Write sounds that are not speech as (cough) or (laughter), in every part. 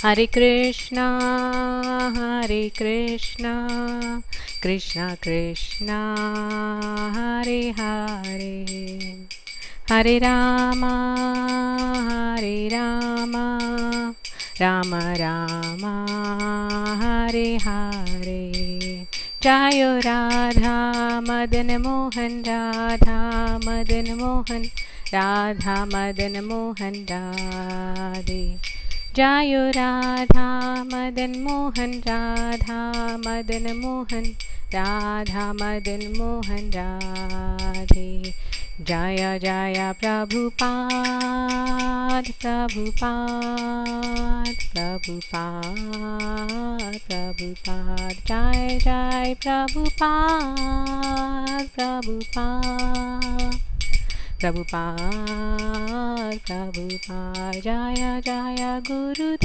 Hare Krishna, Hare Krishna, Krishna Krishna, Hare Hare. Hare Rama, Hare Rama, Rama Rama, Hare Hare. Jayo Radha Madan Mohan Radha Madan Mohan Radha Madan Mohan Radhe जायो राधा, मदन मोहन, राधा, मदन मोहन, राधा, मदन मोहन, राधे। जाया जाया प्रभुपाद प्रभुपाद प्रभुपाद प्रभुपाद जय पाद, प्रभु पाद। Prabhupada Prabhupada Jaya Jaya Gurudev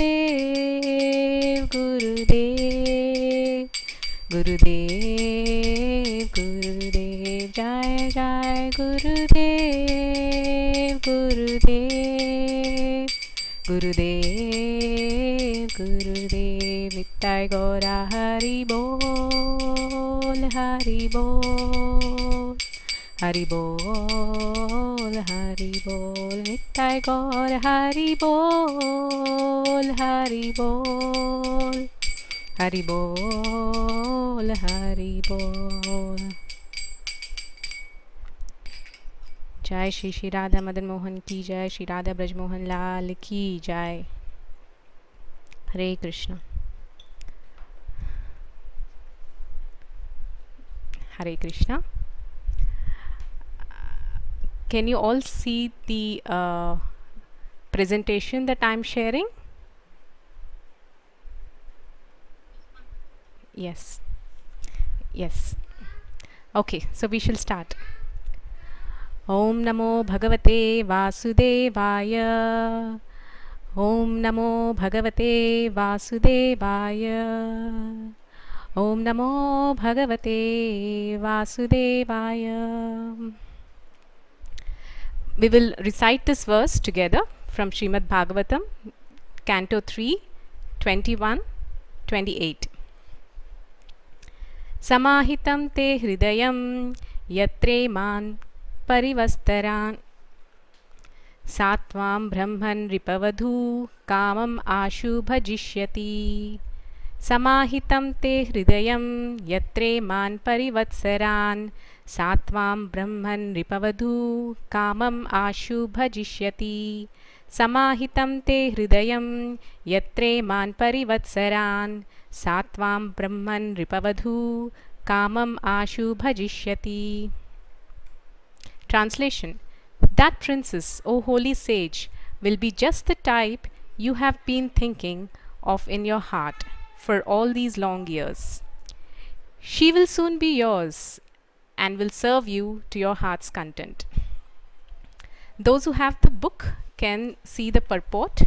Gurudev Gurudev Gurudev Jai Jai Gurudev Gurudev Gurudev Gurudev Nittai Gora Hari Bol Hari Bol Hari बोल हरि बोल, नित्य गौर, हरि बोल हरि बोल। हरि बोल हरि बोल। जय श्री श्री राधा मदन मोहन की जय, श्री राधा ब्रजमोहन लाल की जय। हरे कृष्ण। हरे Krishna. Can you all see the uh, presentation that I'm sharing? Yes. Yes. Okay, so we shall start. ॐ नमो भगवते वासुदेवाय ॐ नमो भगवते वासुदेवाय ॐ नमो भगवते वासुदेवाय We will recite this verse together from Srimad Bhagavatam, Canto 3, 21, 28. समाहितं ते हृदयं यत्रे मान् परिवस्तरान् सा त्वां ब्रह्मन् रिपवधू कामम् आशु भजिष्यति समाहितं ते हृदयं यत्रे मान् परिवत्सरान् सात्वां ब्रह्मन् रिपवधू कामं आशु भजिष्यति समाहितं ते हृदयं, यत्रे मान् परिवत्सरान्। सात्वां ब्रह्मन् रिपवधू कामं आशु भजिष्यति translation. That princess O holy sage will be just the type you have been thinking of in your heart for all these long years she will soon be yours and will serve you to your heart's content. Those who have the book can see the purport.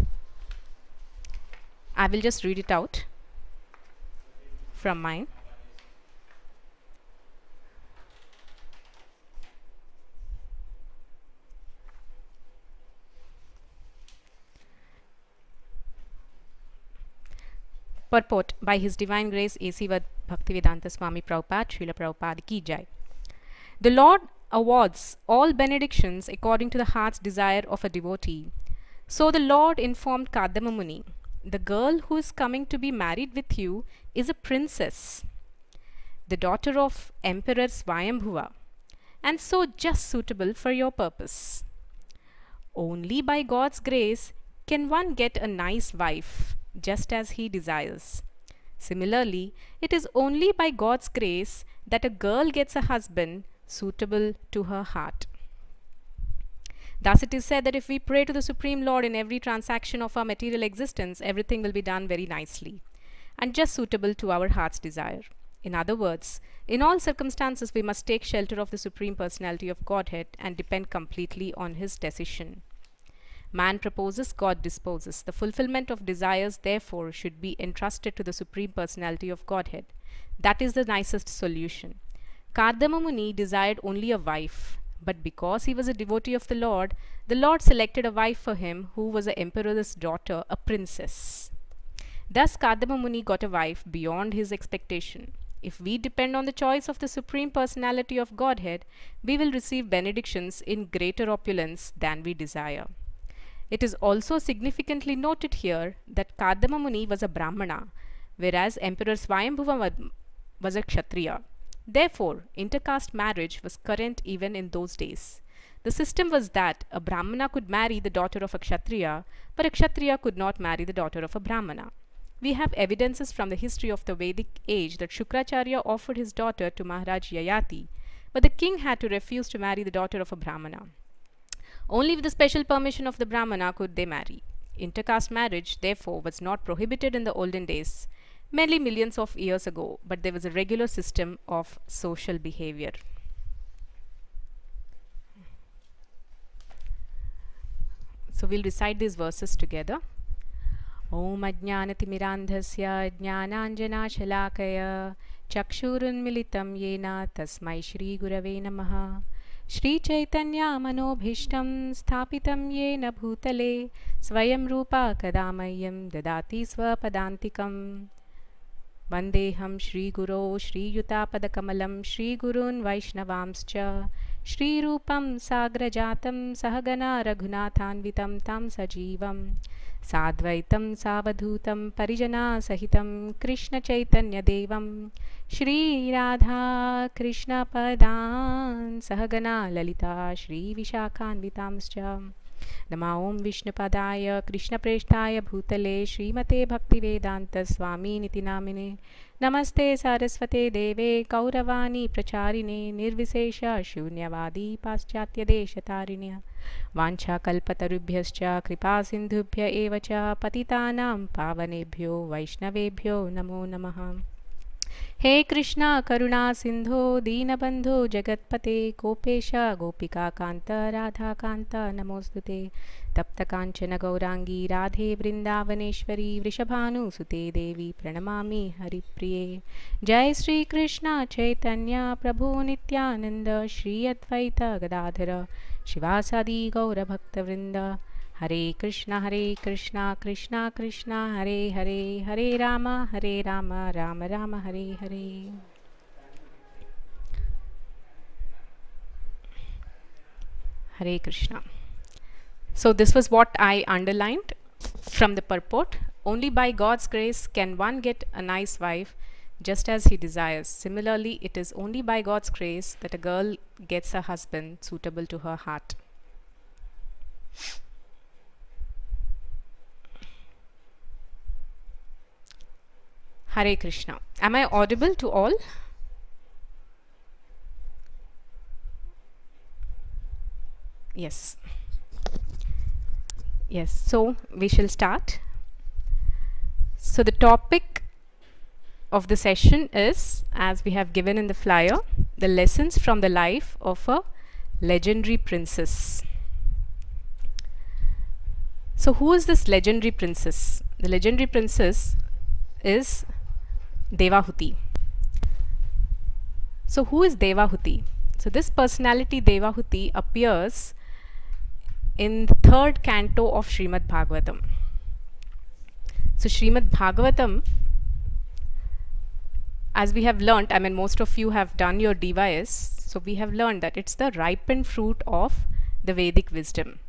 I will just read it out from mine. Purport by His Divine Grace A.C. Bhaktivedanta Swami Prabhupada, Srila Prabhupada Ki Jai. The Lord awards all benedictions according to the heart's desire of a devotee. So the Lord informed Kardama Muni, the girl who is coming to be married with you is a princess, the daughter of Emperor Swayambhuva, and so just suitable for your purpose. Only by God's grace can one get a nice wife, just as he desires. Similarly, it is only by God's grace that a girl gets a husband suitable to her heart. Thus, it is said that if we pray to the Supreme Lord in every transaction of our material existence, everything will be done very nicely and just suitable to our heart's desire. In other words, in all circumstances, we must take shelter of the Supreme Personality of Godhead and depend completely on His decision. Man proposes, God disposes. The fulfillment of desires, therefore, should be entrusted to the Supreme Personality of Godhead. That is the nicest solution. Kardama Muni desired only a wife, but because he was a devotee of the Lord, the Lord selected a wife for him who was the emperor's daughter, a princess. Thus, Kardama Muni got a wife beyond his expectation. If we depend on the choice of the Supreme Personality of Godhead, we will receive benedictions in greater opulence than we desire. It is also significantly noted here that Kardama Muni was a Brahmana, whereas Emperor Swayambhuva was a Kshatriya. Therefore, intercaste marriage was current even in those days. The system was that a Brahmana could marry the daughter of a Kshatriya, but a Kshatriya could not marry the daughter of a Brahmana. We have evidences from the history of the Vedic age that Shukracharya offered his daughter to Maharaj Yayati, but the king had to refuse to marry the daughter of a Brahmana. Only with the special permission of the Brahmana could they marry. Intercaste marriage, therefore, was not prohibited in the olden days, many millions of years ago, but there was a regular system of social behavior. So we'll recite these verses together. ॐ अज्ञानतिमिरान्धस्य ज्ञानाञ्जनाशलाकय चक्षुरुन्मिलितं येन तस्मै श्रीगुरवे नमः श्रीचैतन्यामनोभीष्टं स्थापितं येन भूतले स्वयं रूपा कदा मह्यं ददाति स्वपदान्तिकम् वन्देऽहं श्रीगुरो श्रीयुतापदकमलं श्रीगुरून् वैष्णवांश्च। श्रीरूपं साग्रजातं सहगना रघुनाथान्वितं तं सजीवं। साद्वैतं सावधूतं परिजनासहितं कृष्णचैतन्यदेवं। श्रीराधा कृष्णपदान् सहगना ललिता श्रीविशाखान्वितांश्च नमा ॐ विष्णुपदाय कृष्णप्रेष्ठाय भूतले श्रीमते भक्तिवेदान्तस्वामीनिति नामिने। नमस्ते सारस्वते देवे कौरवाणी प्रचारिणे निर्विशेष शून्यवादी पाश्चात्यदेशतारिण्य वाञ्छाकल्पतरुभ्यश्च कृपासिन्धुभ्य एव च पतितानां पावनेभ्यो वैष्णवेभ्यो नमो नमः। हे कृष्णा करुणा सिन्धो दीनबन्धो जगत्पते गोपेश गोपिकान्त राधाकान्त नमोऽस्तु ते तप्तकाञ्चन गौराङ्गी राधे वृन्दावनेश्वरी वृषभानुसुते देवी प्रणमामि हरिप्रिये। जय श्रीकृष्ण चैतन्य प्रभु नित्यानन्द श्री अद्वैत गदाधर शिवासादि गौरभक्तवृन्द हरे कृष्ण हरे कृष्ण कृष्ण कृष्ण हरे हरे हरे राम हरे Ram Ram Ram Hare Hare Hare Krishna. So, this was what I underlined from the purport. Only by God's grace can one get a nice wife just as he desires. Similarly, it is only by God's grace that a girl gets a husband suitable to her heart. Hare Krishna. Am I audible to all? Yes. Yes, so we shall start. So, the topic of the session is, as we have given in the flyer, the lessons from the life of a legendary princess. So, who is this legendary princess? The legendary princess is Devahuti. So, who is Devahuti? So, this personality Devahuti appears in the third canto of Srimad Bhagavatam. So, Srimad Bhagavatam, as we have learnt, I mean, most of you have done your DYS, so we have learned that it's the ripened fruit of the Vedic wisdom.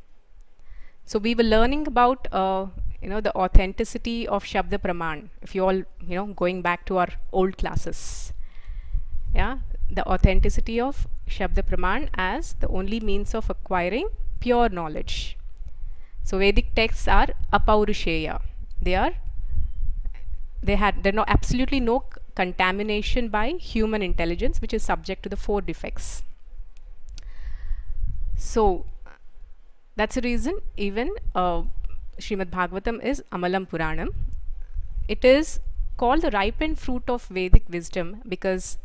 So, we were learning about uh, you know the authenticity of Shabda Praman if you all you know going back to our old classes. Yeah the authenticity of Shabda Praman as the only means of acquiring pure knowledge. So Vedic texts are apaurusheya they are they had there no absolutely no contamination by human intelligence which is subject to the four defects. So That's the reason even uh, Srimad Bhagavatam is Amalam Puranam. It is called the ripened fruit of Vedic wisdom because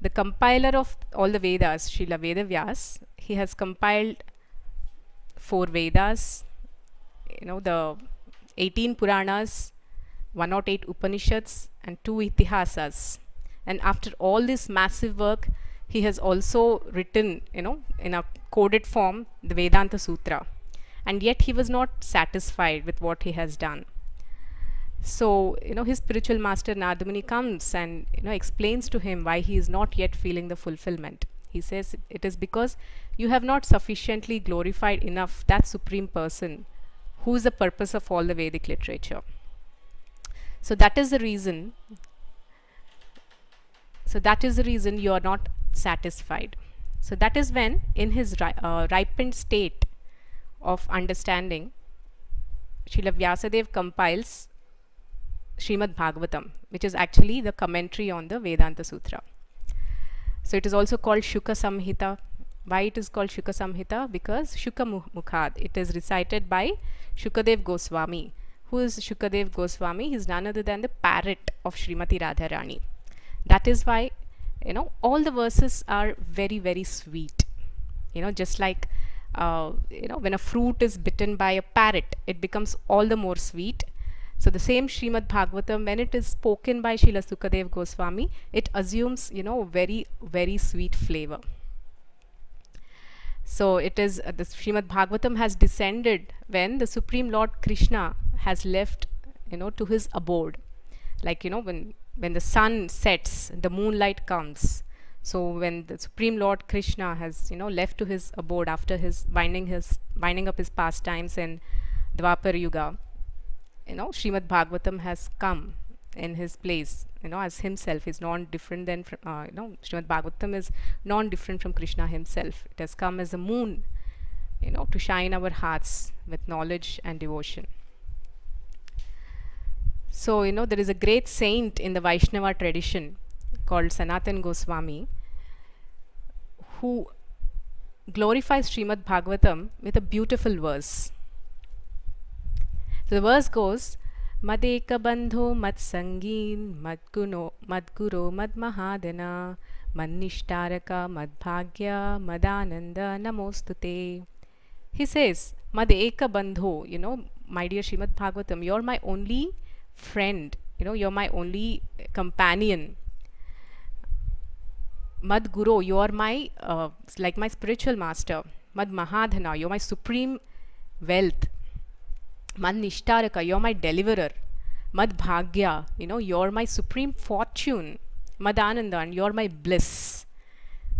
the compiler of all the Vedas, Srila Vedavyas, he has compiled four Vedas, you know, the 18 Puranas, 108 Upanishads, and two Itihasas. And after all this massive work, he has also written, you know, in a coded form, the Vedanta Sutra. And yet he was not satisfied with what he has done. So, you know, his spiritual master Narada Muni comes and, you know, explains to him why he is not yet feeling the fulfillment. He says it is because you have not sufficiently glorified enough that supreme person who is the purpose of all the Vedic literature. So that is the reason. So that is the reason you are not satisfied. So that is when in his ri uh, ripened state of understanding, Srila Vyasadeva compiles Srimad Bhagavatam, which is actually the commentary on the Vedanta Sutra. So it is also called Shuka Samhita. Why it is called Shuka Samhita? Because Shuka Mukhad. It is recited by Shukadev Goswami. Who is Shukadev Goswami? He is none other than the parrot of Srimati Radharani. That is why, you know, all the verses are very, very sweet. You know, just like, uh, you know, when a fruit is bitten by a parrot, it becomes all the more sweet so the same Srimad Bhagavatam, when it is spoken by Srila Sukadev Goswami, it assumes, you know, very, very sweet flavor. So it is, uh, the Srimad Bhagavatam has descended when the Supreme Lord Krishna has left, you know, to his abode. Like, you know, when, when the sun sets, the moonlight comes. So when the Supreme Lord Krishna has, you know, left to his abode after his winding his, winding up his pastimes in Dwapar Yuga, you know Srimad Bhagavatam has come in his place you know as himself is non-different than from, uh, you know Srimad Bhagavatam is non-different from Krishna himself. It has come as a moon you know to shine our hearts with knowledge and devotion. So you know there is a great saint in the Vaishnava tradition called Sanatan Goswami who glorifies Srimad Bhagavatam with a beautiful verse so the verse goes, Madeka bandho mad sangin madguno madguro madmahadana mannishtaraka madbhagya madananda namostute. He says, Madeka bandho, you know, my dear Srimad Bhagavatam, you're my only friend, you know, you're my only companion. Mad Guru, you are my, uh, like my spiritual master. Mad Mahadhana, you're my supreme wealth. Mad Nishtaraka, you're my deliverer. Mad Bhagya, you know, you're my supreme fortune. Mad and you're my bliss.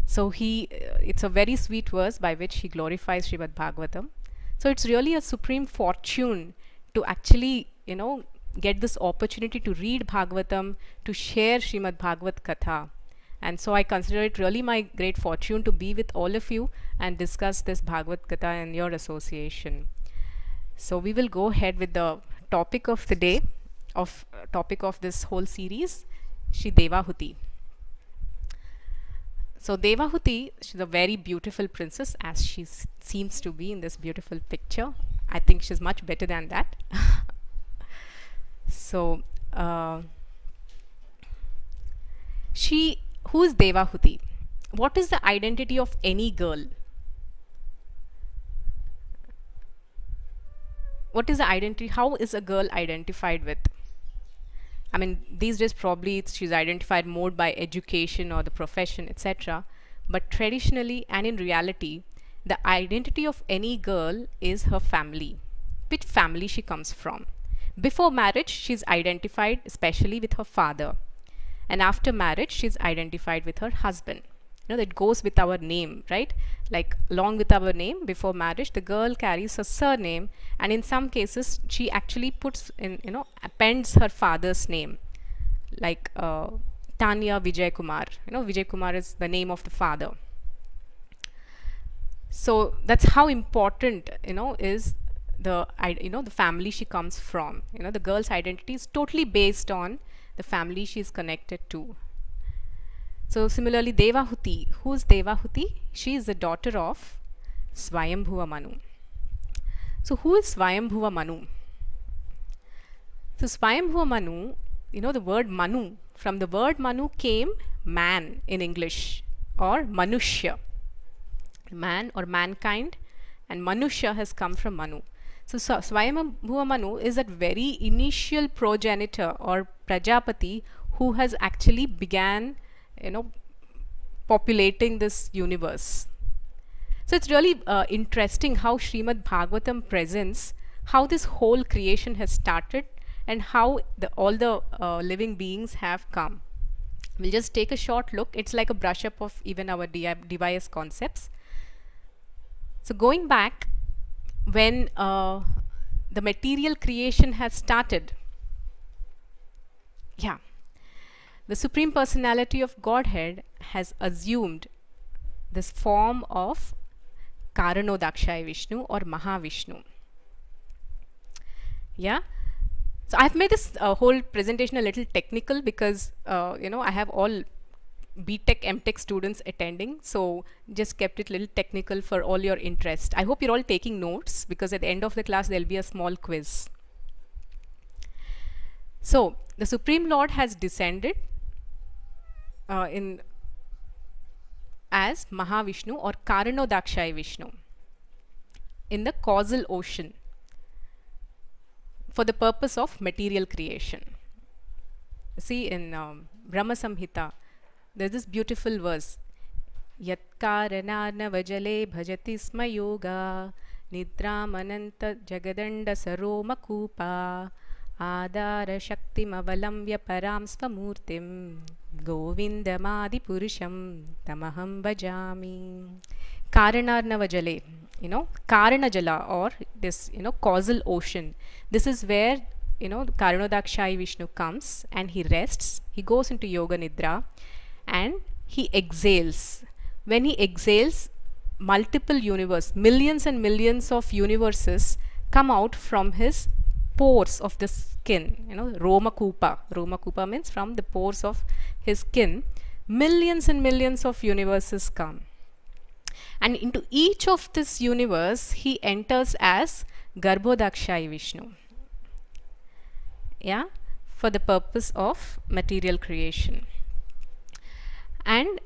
So he, uh, it's a very sweet verse by which he glorifies Srimad Bhagavatam. So it's really a supreme fortune to actually, you know, get this opportunity to read Bhagavatam, to share Srimad Bhagavat Katha. And so I consider it really my great fortune to be with all of you and discuss this Bhagavat Katha in your association. So we will go ahead with the topic of the day, of uh, topic of this whole series, Shri Devahuti. So Devahuti, she's a very beautiful princess as she seems to be in this beautiful picture. I think she's much better than that. (laughs) so uh, she, who is Devahuti? What is the identity of any girl? what is the identity how is a girl identified with I mean these days probably she's identified more by education or the profession etc but traditionally and in reality the identity of any girl is her family which family she comes from before marriage she's identified especially with her father and after marriage she's identified with her husband. You know that goes with our name right? Like along with our name before marriage the girl carries her surname. And in some cases she actually puts in you know appends her father's name. Like uh, Tanya Vijay Kumar you know Vijay Kumar is the name of the father. So that's how important you know is the you know the family she comes from. You know the girl's identity is totally based on the family she is connected to so similarly Devahuti, who is Devahuti? She is the daughter of Swayambhuva Manu. So who is Swayambhuva Manu? So Swayambhuva Manu, you know the word Manu, from the word Manu came man in English or Manushya. Man or mankind and Manushya has come from Manu. So, so is that very initial progenitor or Prajapati who has actually began, you know, populating this universe. So it's really uh, interesting how Srimad Bhagavatam presents how this whole creation has started and how the, all the uh, living beings have come. We'll just take a short look. It's like a brush up of even our device concepts. So going back, when uh, the material creation has started, yeah, the Supreme Personality of Godhead has assumed this form of Karanodakshaya Vishnu or Mahavishnu. Yeah. So I've made this uh, whole presentation a little technical because, uh, you know, I have all BTech, MTech students attending. So just kept it a little technical for all your interest. I hope you're all taking notes because at the end of the class, there'll be a small quiz. So the Supreme Lord has descended uh, in as Mahavishnu or Karanodakshaya Vishnu in the causal ocean for the purpose of material creation. See in um, Brahma Samhita, this is beautiful verse यत्कारणार्णवजले भजति स्म योगा निद्रामनन्त जगदण्ड सरोमकूपा आधारशक्तिमवलम्ब्य परां स्वमूर्तिं गोविन्दमादिपुरुषं तमहं भजामि कारणार्णवजले you know कारण कारणजल और this you know causal ocean this is where you know कारणोदाक्षायि Vishnu comes and he rests he goes in योग निद्रा and he exhales. When he exhales, multiple universe, millions and millions of universes come out from his pores of the skin, you know, Romakupa. Romakupa means from the pores of his skin, millions and millions of universes come. And into each of this universe, he enters as Garbhodakshai Vishnu. Yeah, for the purpose of material creation. And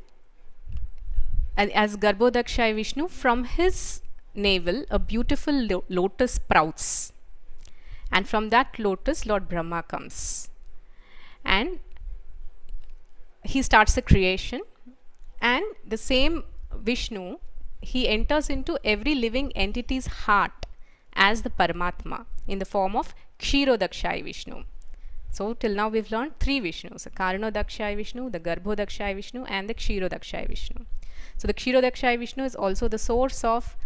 as Garbhodakshai Vishnu, from his navel, a beautiful lo lotus sprouts. And from that lotus Lord Brahma comes. And he starts the creation. And the same Vishnu he enters into every living entity's heart as the Paramatma in the form of Kshirodakshai Vishnu. So till now we've learned three Vishnus, the Karanodakshai Vishnu, the Garbhodakshai Vishnu and the Kshirodakshai Vishnu. So the Kshirodakshai Vishnu is also the source of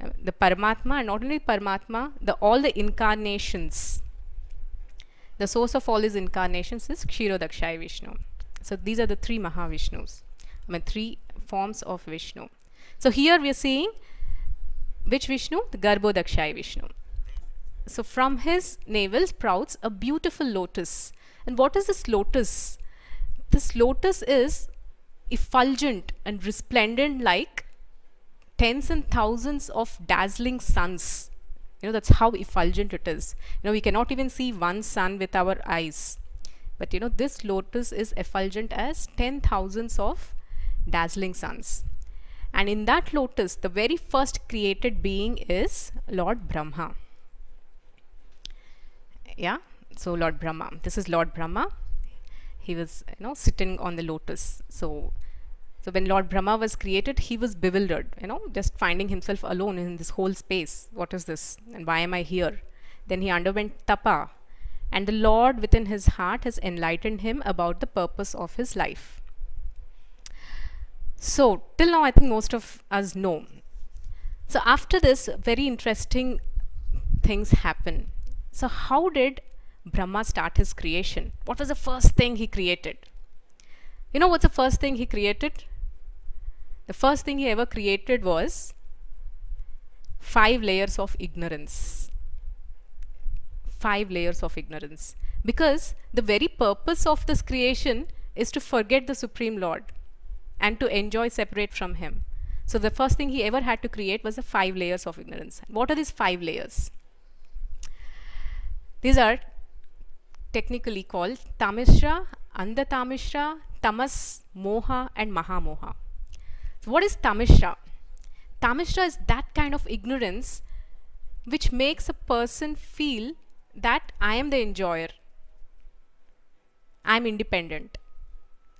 uh, the Paramatma and not only Paramatma, the all the incarnations. The source of all these incarnations is Kshirodakshai Vishnu. So these are the three Mahavishnus. I mean three forms of Vishnu. So here we are seeing which Vishnu? The Garbhodakshai Vishnu. So from his navel sprouts a beautiful lotus. And what is this lotus? This lotus is effulgent and resplendent like tens and thousands of dazzling suns. You know, that's how effulgent it is. You know, we cannot even see one sun with our eyes. But you know, this lotus is effulgent as ten thousands of dazzling suns. And in that lotus, the very first created being is Lord Brahma. Yeah, so Lord Brahma. This is Lord Brahma. He was, you know, sitting on the lotus. So so when Lord Brahma was created, he was bewildered, you know, just finding himself alone in this whole space. What is this? And why am I here? Then he underwent tapa. And the Lord within his heart has enlightened him about the purpose of his life. So till now, I think most of us know. So after this, very interesting things happen. So how did Brahma start his creation? What was the first thing he created? You know what's the first thing he created? The first thing he ever created was five layers of ignorance. Five layers of ignorance. Because the very purpose of this creation is to forget the Supreme Lord and to enjoy separate from Him. So the first thing he ever had to create was the five layers of ignorance. What are these five layers? These are technically called Tamishra, Andhatamishra, Tamas, Moha and Mahamoha. So what is Tamishra? Tamishra is that kind of ignorance which makes a person feel that I am the enjoyer. I am independent.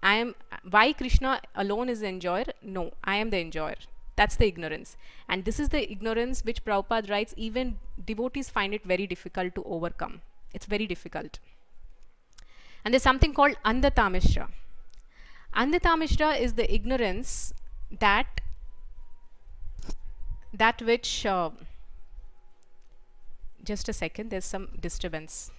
I am why Krishna alone is the enjoyer? No, I am the enjoyer. That's the ignorance. And this is the ignorance which Prabhupada writes, even devotees find it very difficult to overcome. It's very difficult. And there's something called Andhatamishra. Andhatamishra is the ignorance that that which uh, just a second there's some disturbance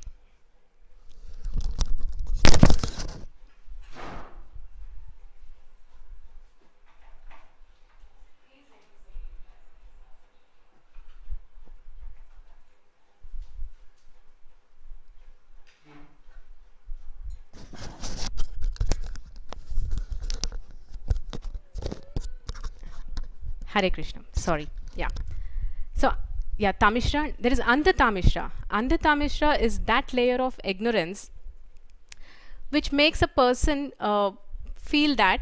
Hare Krishna. Sorry. Yeah. So, yeah, Tamishra. There is Andha Tamishra. Andha Tamishra is that layer of ignorance which makes a person uh, feel that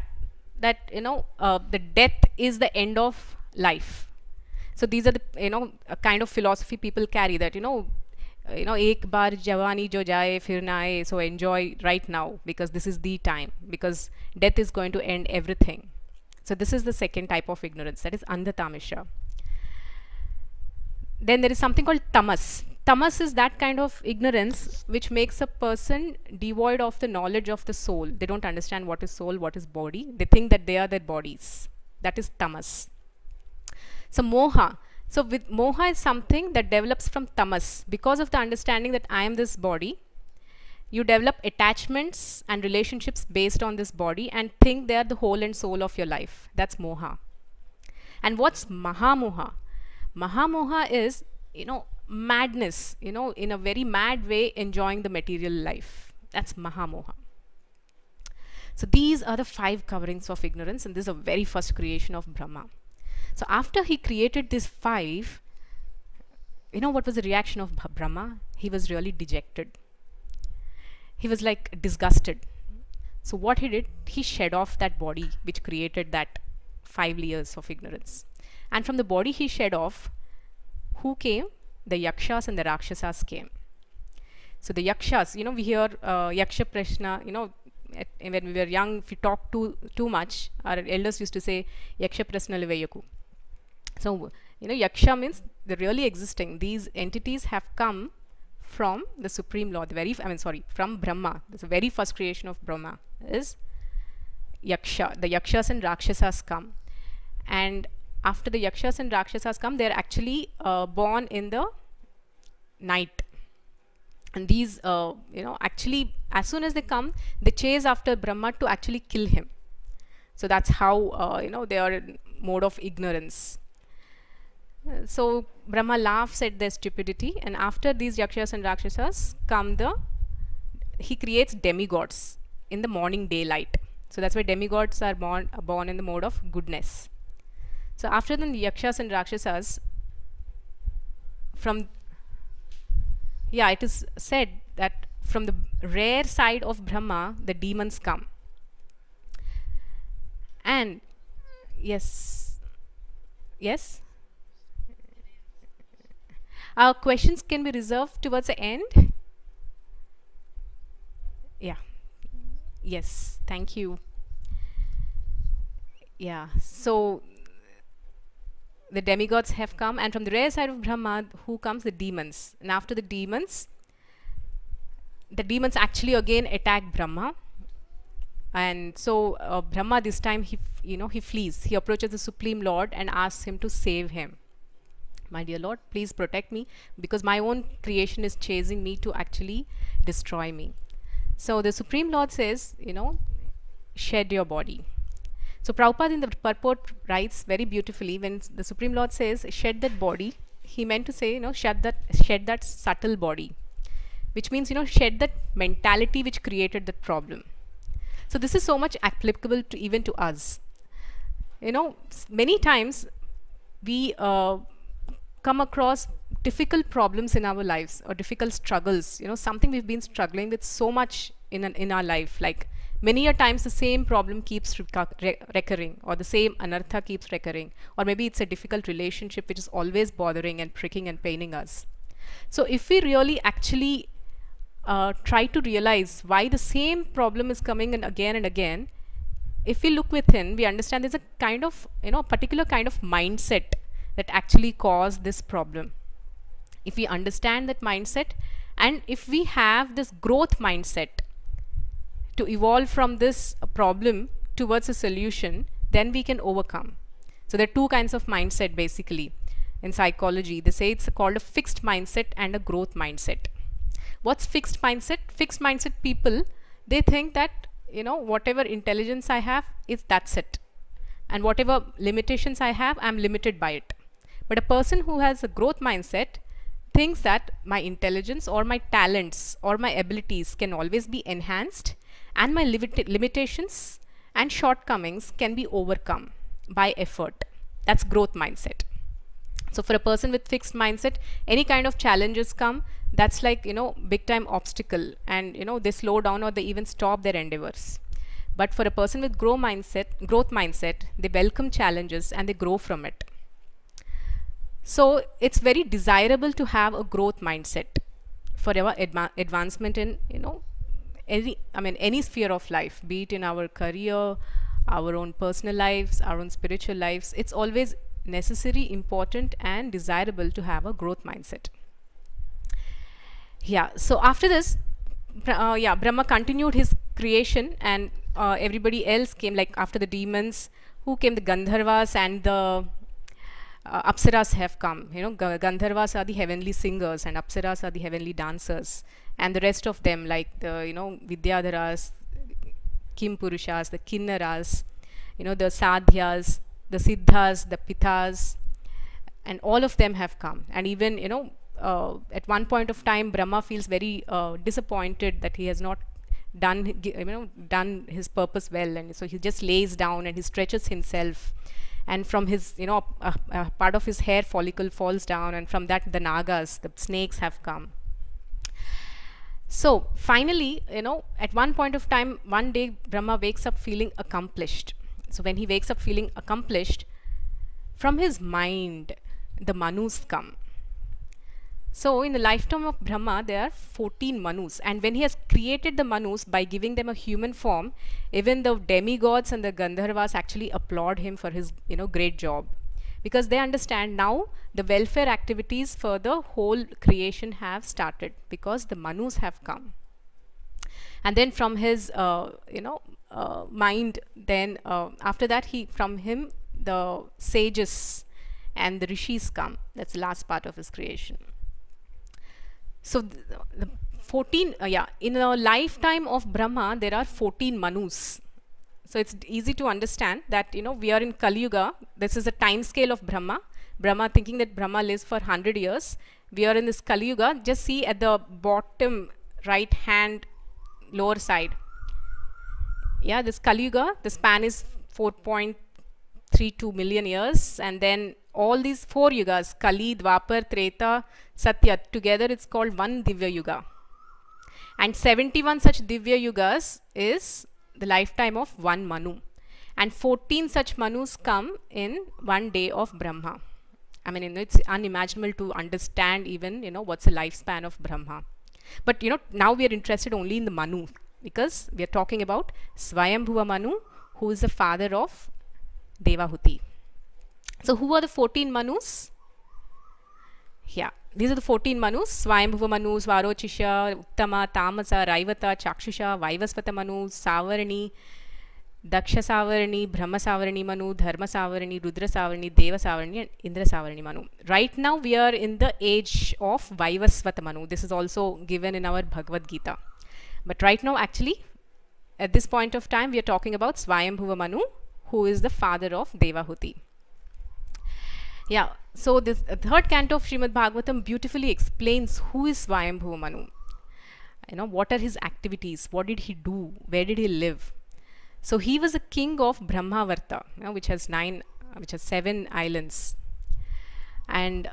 that you know uh, the death is the end of life. So these are the you know kind of philosophy people carry that you know uh, you know ek bar jawani jo jaye fir so enjoy right now because this is the time because death is going to end everything so this is the second type of ignorance, that is andhatamishra. Then there is something called tamas. Tamas is that kind of ignorance which makes a person devoid of the knowledge of the soul. They don't understand what is soul, what is body. They think that they are their bodies. That is tamas. So moha. So with moha is something that develops from tamas because of the understanding that I am this body you develop attachments and relationships based on this body and think they are the whole and soul of your life. That's moha. And what's mahamoha? Mahamoha is, you know, madness, you know, in a very mad way, enjoying the material life. That's mahamoha. So these are the five coverings of ignorance, and this is a very first creation of Brahma. So after he created these five, you know what was the reaction of Brahma? He was really dejected he was like disgusted. So what he did he shed off that body which created that five layers of ignorance. And from the body he shed off who came? The yakshas and the rakshasas came. So the yakshas you know we hear uh, yaksha prashna you know at, when we were young if we talk too too much our elders used to say yaksha prashna livayaku so you know yaksha means they're really existing. These entities have come from the Supreme law, the very, I mean, sorry, from Brahma. The very first creation of Brahma is Yaksha. The Yakshas and Rakshasas come. And after the Yakshas and Rakshasas come, they're actually uh, born in the night. And these, uh, you know, actually, as soon as they come, they chase after Brahma to actually kill him. So that's how, uh, you know, they are in mode of ignorance so Brahma laughs at their stupidity and after these Yakshas and Rakshasas come the he creates demigods in the morning daylight. So that's why demigods are born are born in the mode of goodness. So after the Yakshas and Rakshasas from yeah it is said that from the rare side of Brahma the demons come. And yes yes our questions can be reserved towards the end. Yeah. Yes. Thank you. Yeah. So the demigods have come and from the rare side of Brahma who comes the demons and after the demons the demons actually again attack Brahma and so uh, Brahma this time he you know he flees he approaches the Supreme Lord and asks him to save him my dear Lord, please protect me because my own creation is chasing me to actually destroy me. So the Supreme Lord says, you know, shed your body. So Prabhupada in the purport writes very beautifully when the Supreme Lord says shed that body, he meant to say, you know, shed that shed that subtle body, which means, you know, shed that mentality which created that problem. So this is so much applicable to even to us. You know, many times we uh, come across difficult problems in our lives or difficult struggles, you know, something we've been struggling with so much in an, in our life, like many a times the same problem keeps re recurring or the same anartha keeps recurring. Or maybe it's a difficult relationship which is always bothering and pricking and paining us. So if we really actually uh, try to realize why the same problem is coming in again and again if we look within we understand there's a kind of you know a particular kind of mindset that actually cause this problem if we understand that mindset and if we have this growth mindset to evolve from this problem towards a solution, then we can overcome. So there are two kinds of mindset basically in psychology. They say it's called a fixed mindset and a growth mindset. What's fixed mindset? Fixed mindset people, they think that, you know, whatever intelligence I have is that's it. And whatever limitations I have, I'm limited by it. But a person who has a growth mindset thinks that my intelligence or my talents or my abilities can always be enhanced and my limitations and shortcomings can be overcome by effort. That's growth mindset. So for a person with fixed mindset, any kind of challenges come, that's like, you know, big time obstacle and, you know, they slow down or they even stop their endeavors. But for a person with grow mindset, growth mindset, they welcome challenges and they grow from it. So it's very desirable to have a growth mindset for our adva advancement in, you know, any I mean any sphere of life be it in our career our own personal lives our own spiritual lives. It's always necessary important and desirable to have a growth mindset. Yeah so after this uh, yeah brahma continued his creation and uh, everybody else came like after the demons who came? The gandharvas and the uh, apsaras have come you know gandharvas are the heavenly singers and apsaras are the heavenly dancers and the rest of them like the you know Vidyadharas, Kim Purushas, the Kinnaras, you know the Sadhyas, the Siddhas, the Pithas, and all of them have come. And even you know uh, at one point of time, Brahma feels very uh, disappointed that he has not done you know done his purpose well, and so he just lays down and he stretches himself. And from his, you know, a, a part of his hair follicle falls down, and from that the nagas, the snakes have come so finally, you know, at one point of time, one day Brahma wakes up feeling accomplished. So when he wakes up feeling accomplished, from his mind, the manus come. So in the lifetime of Brahma, there are 14 manus. And when he has created the manus by giving them a human form, even the demigods and the Gandharvas actually applaud him for his, you know, great job. Because they understand now the welfare activities for the whole creation have started because the manus have come. And then from his uh, you know uh, mind then uh, after that he from him the sages and the rishis come. That's the last part of his creation so the, the 14 uh, yeah in a lifetime of brahma there are 14 manus so it's easy to understand that, you know, we are in Kali Yuga. This is a time scale of Brahma. Brahma thinking that Brahma lives for 100 years. We are in this Kali Yuga. Just see at the bottom right hand lower side. Yeah, this Kali Yuga, the span is 4.32 million years. And then all these four yugas, Kali, Dwapar, Treta, Satya, together it's called one Divya Yuga. And 71 such Divya Yugas is the lifetime of one Manu. And 14 such Manus come in one day of Brahma. I mean, you know, it's unimaginable to understand even, you know, what's the lifespan of Brahma. But, you know, now we are interested only in the Manu because we are talking about Swayambhuva Manu, who is the father of Devahuti. So, who are the 14 Manus? Yeah, these are the 14 Manus, Swayambhuva Manu, Svarochisha, Uttama, Tamasa, Raivata, Chakshusha, Vaivasvata Manu, Savarani, Daksha Savarani, Brahma Savarani Manu, Dharma Savarani, Rudra Savarani, Deva Savarani and Indra Savarani Manu. Right now we are in the age of Vaivasvata Manu. This is also given in our Bhagavad Gita. But right now actually at this point of time we are talking about Swayambhuva Manu who is the father of Devahuti. Yeah, so this uh, third canto of Srimad Bhagavatam beautifully explains who is Swayambhuva Manu. You know, what are his activities? What did he do? Where did he live? So he was a king of Brahmavarta, you know, which has nine, which has seven islands. And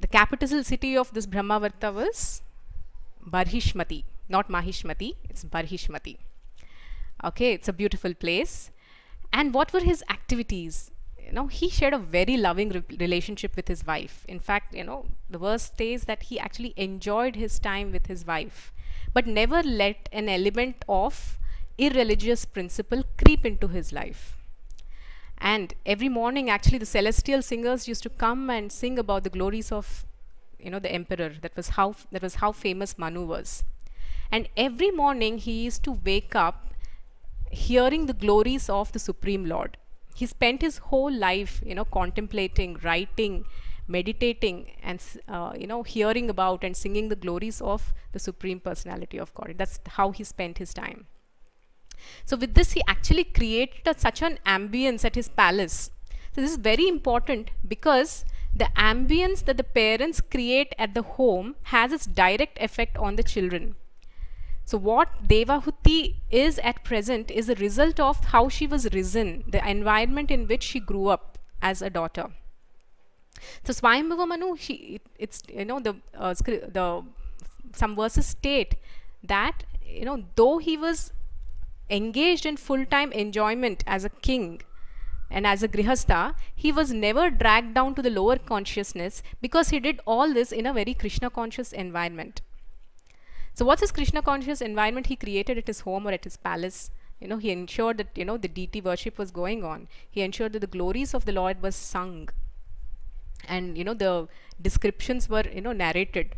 the capital city of this Brahmavarta was Barhishmati, not Mahishmati, it's Barhishmati. Okay, it's a beautiful place. And what were his activities? Know, he shared a very loving re relationship with his wife. In fact, you know, the verse says that he actually enjoyed his time with his wife, but never let an element of irreligious principle creep into his life. And every morning, actually, the celestial singers used to come and sing about the glories of, you know, the emperor. That was how that was how famous Manu was. And every morning, he used to wake up hearing the glories of the Supreme Lord. He spent his whole life, you know, contemplating, writing, meditating, and uh, you know, hearing about and singing the glories of the Supreme Personality of God. That's how he spent his time. So with this, he actually created a, such an ambience at his palace. So this is very important because the ambience that the parents create at the home has its direct effect on the children. So what Devahuti is at present is a result of how she was risen, the environment in which she grew up as a daughter. So Swayambhuva Manu, she, it, it's, you know, the, uh, the, some verses state that, you know, though he was engaged in full-time enjoyment as a king and as a grihastha, he was never dragged down to the lower consciousness because he did all this in a very Krishna conscious environment. So what's his Krishna conscious environment he created at his home or at his palace? You know, he ensured that, you know, the deity worship was going on. He ensured that the glories of the Lord was sung. And, you know, the descriptions were, you know, narrated.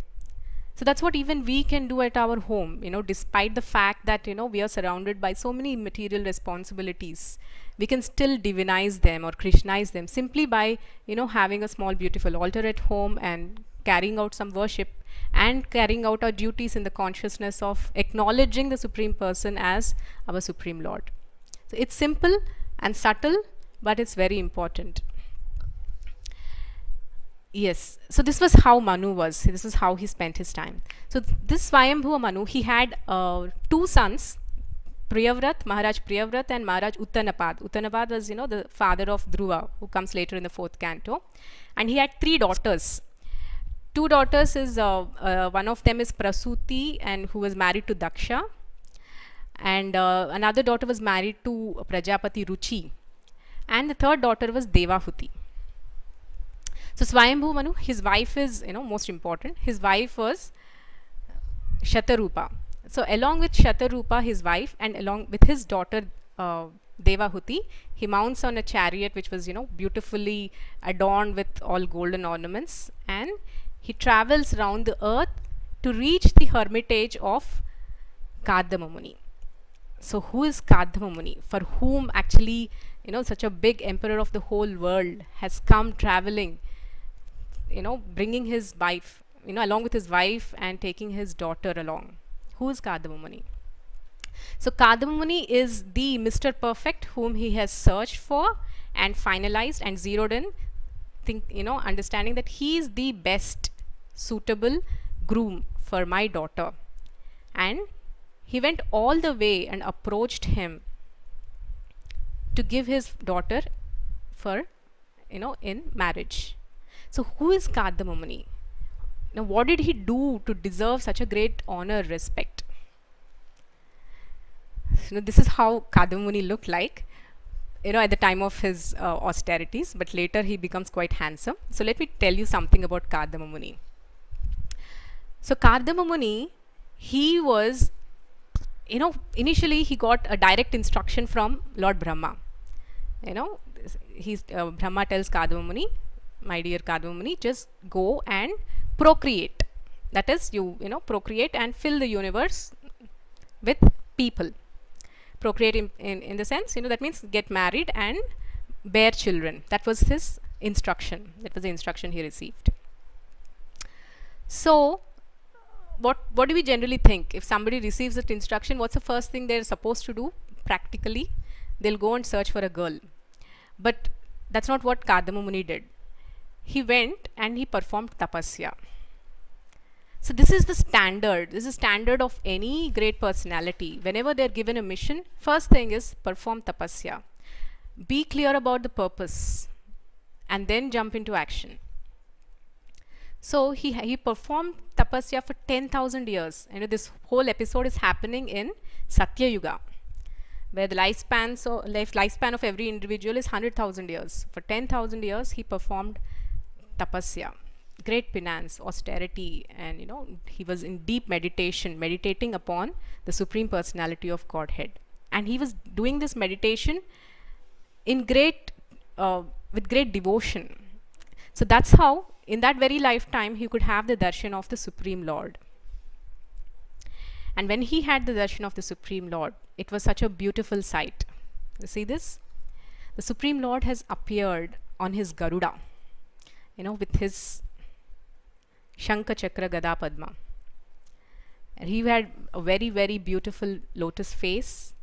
So that's what even we can do at our home, you know, despite the fact that, you know, we are surrounded by so many material responsibilities. We can still divinize them or Krishnaize them simply by, you know, having a small beautiful altar at home and carrying out some worship and carrying out our duties in the consciousness of acknowledging the Supreme Person as our Supreme Lord. So it's simple and subtle, but it's very important. Yes, so this was how Manu was. This was how he spent his time. So th this Swayambhuva Manu, he had uh, two sons, Priyavrat, Maharaj Priyavrat and Maharaj Uttanapad. Uttanapad was, you know, the father of Dhruva, who comes later in the fourth canto. And he had three daughters. Two daughters is, uh, uh, one of them is Prasuti and who was married to Daksha. And uh, another daughter was married to Prajapati Ruchi. And the third daughter was Devahuti. So Swayambhu Manu, his wife is, you know, most important. His wife was Shatarupa. So along with Shatarupa, his wife, and along with his daughter uh, Devahuti, he mounts on a chariot which was, you know, beautifully adorned with all golden ornaments and he travels round the earth to reach the hermitage of Kardama Muni. So who is Kardama Muni? For whom actually, you know, such a big emperor of the whole world has come traveling you know, bringing his wife, you know, along with his wife and taking his daughter along. Who is Kardama So Kardama is the Mr. Perfect whom he has searched for and finalized and zeroed in, think, you know, understanding that he is the best suitable groom for my daughter. And he went all the way and approached him to give his daughter for, you know, in marriage. So who is Kardama Muni? Now what did he do to deserve such a great honor, respect? So this is how Kardama Muni looked like you know at the time of his uh, austerities but later he becomes quite handsome so let me tell you something about Kardama so Kardama Muni he was you know initially he got a direct instruction from Lord Brahma you know he's uh, Brahma tells Kardama Muni my dear Kardama Muni, just go and procreate. That is, you, you know, procreate and fill the universe with people. Procreate in, in, in the sense, you know, that means get married and bear children. That was his instruction. That was the instruction he received. So, what, what do we generally think? If somebody receives that instruction, what's the first thing they're supposed to do? Practically, they'll go and search for a girl. But that's not what Kardama Muni did he went and he performed tapasya. So this is the standard. This is the standard of any great personality. Whenever they're given a mission, first thing is perform tapasya. Be clear about the purpose and then jump into action. So he he performed tapasya for 10,000 years. You know, this whole episode is happening in Satya Yuga, where the lifespan so life lifespan of every individual is 100,000 years. For 10,000 years, he performed tapasya, great penance, austerity, and you know he was in deep meditation, meditating upon the supreme personality of Godhead, and he was doing this meditation in great uh, with great devotion. So that's how in that very lifetime he could have the darshan of the Supreme Lord. And when he had the darshan of the Supreme Lord, it was such a beautiful sight. You see this? The Supreme Lord has appeared on his Garuda, you know, with his Shankha Chakra Gada Padma. And he had a very, very beautiful lotus face,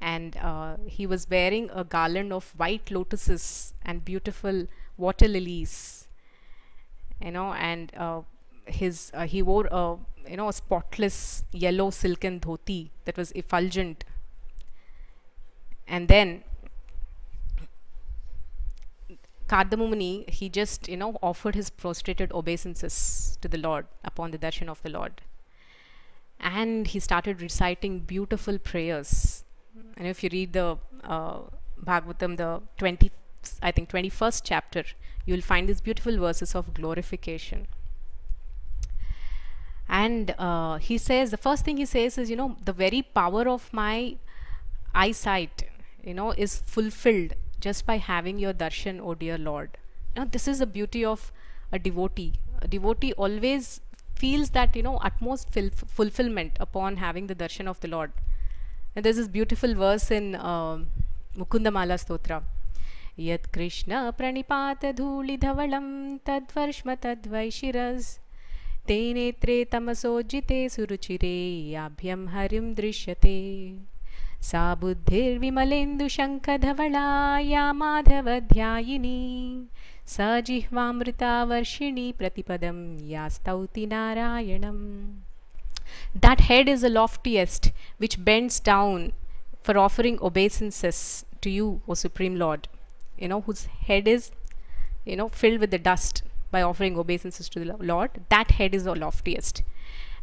and uh, he was wearing a garland of white lotuses and beautiful water lilies you know and uh, his uh, he wore a you know a spotless yellow silken dhoti that was effulgent and then Kardama Muni, he just, you know, offered his prostrated obeisances to the Lord upon the darshan of the Lord. And he started reciting beautiful prayers. And if you read the uh, Bhagavatam, the 20, I think 21st chapter, you will find these beautiful verses of glorification. And uh, he says, the first thing he says is, you know, the very power of my eyesight, you know, is fulfilled just by having your darshan, O dear Lord. Now, this is the beauty of a devotee. A devotee always feels that, you know, utmost fulfillment upon having the darshan of the Lord. And there's this beautiful verse in uh, Mukundamala Stotra. यत्कृष्ण प्रणिपातधूलिधवलं तद्वर्ष्म तद्वैशिरस् ते नेत्रे तमसोज्जिते सुरुचिरे याभ्यं हरिं दृश्यते। सा बुद्धिर्विमलेन्दुशङ्खधवला या माधवध्यायिनी। स जिह्वामृता वर्षिणी प्रतिपदं या स्तौति नारायणम्। That head is the loftiest, which bends down for offering obeisances to you, O Supreme Lord. You know whose head is you know filled with the dust by offering obeisances to the lord that head is the loftiest.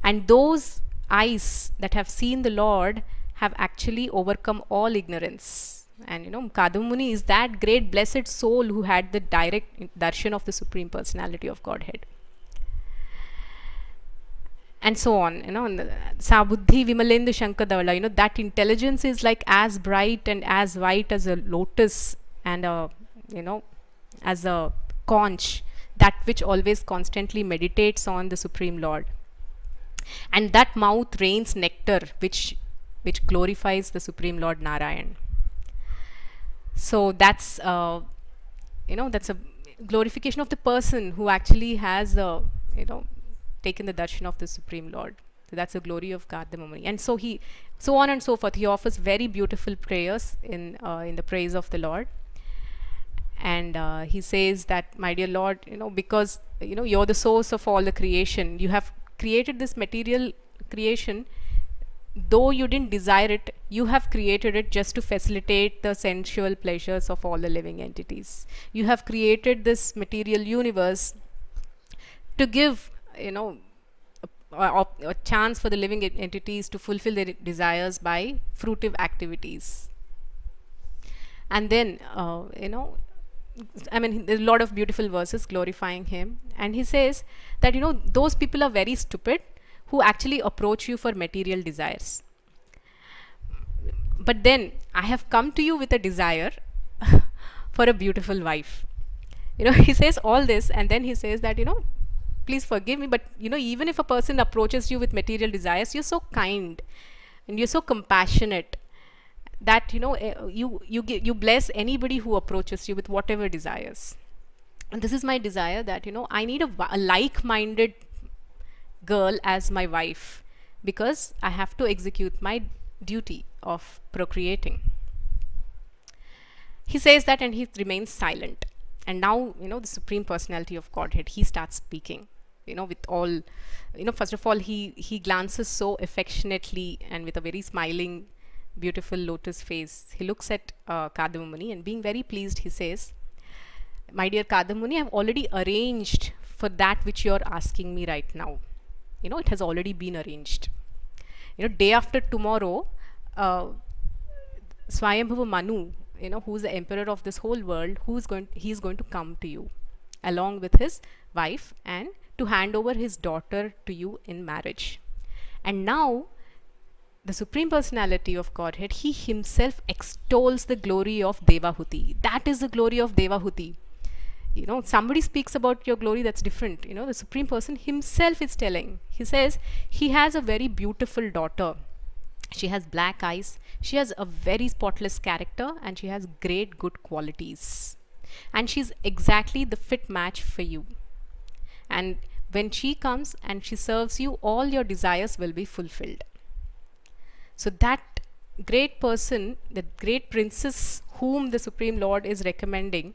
And those eyes that have seen the lord have actually overcome all ignorance. And you know Kardama Muni is that great blessed soul who had the direct darshan of the supreme personality of godhead. And so on you know uh, sabuddhi vimalendu shankadavala you know that intelligence is like as bright and as white as a lotus and a you know as a conch that which always constantly meditates on the supreme lord and that mouth rains nectar which which glorifies the supreme lord narayan so that's uh, you know that's a glorification of the person who actually has uh, you know taken the darshan of the supreme lord so that's the glory of Kardama Muni. And so he, so on and so forth. He offers very beautiful prayers in uh, in the praise of the Lord and uh, he says that my dear lord you know because you know you're the source of all the creation. You have created this material creation. Though you didn't desire it you have created it just to facilitate the sensual pleasures of all the living entities. You have created this material universe to give you know a, a, a chance for the living entities to fulfill their desires by fruitive activities. And then uh, you know I mean, there's a lot of beautiful verses glorifying him. And he says that, you know, those people are very stupid who actually approach you for material desires. But then I have come to you with a desire (laughs) for a beautiful wife. You know, (laughs) he says all this and then he says that, you know, please forgive me, but, you know, even if a person approaches you with material desires, you're so kind and you're so compassionate that you know uh, you you you bless anybody who approaches you with whatever desires. And this is my desire that you know i need a, a like-minded girl as my wife because i have to execute my duty of procreating. He says that and he remains silent. And now you know the supreme personality of godhead he starts speaking you know with all you know first of all he he glances so affectionately and with a very smiling beautiful lotus face. He looks at uh, Kardama Muni and being very pleased, he says, My dear Kardama Muni, I have already arranged for that which you're asking me right now. You know, it has already been arranged. You know, day after tomorrow, uh, Swayambhuva Manu, you know, who's the emperor of this whole world, who's going, he's going to come to you along with his wife and to hand over his daughter to you in marriage. And now, the Supreme Personality of Godhead, he himself extols the glory of Devahuti. That is the glory of Devahuti. You know, somebody speaks about your glory, that's different. You know, the Supreme Person himself is telling. He says he has a very beautiful daughter. She has black eyes, she has a very spotless character, and she has great good qualities. And she's exactly the fit match for you. And when she comes and she serves you, all your desires will be fulfilled. So that great person, that great princess whom the Supreme Lord is recommending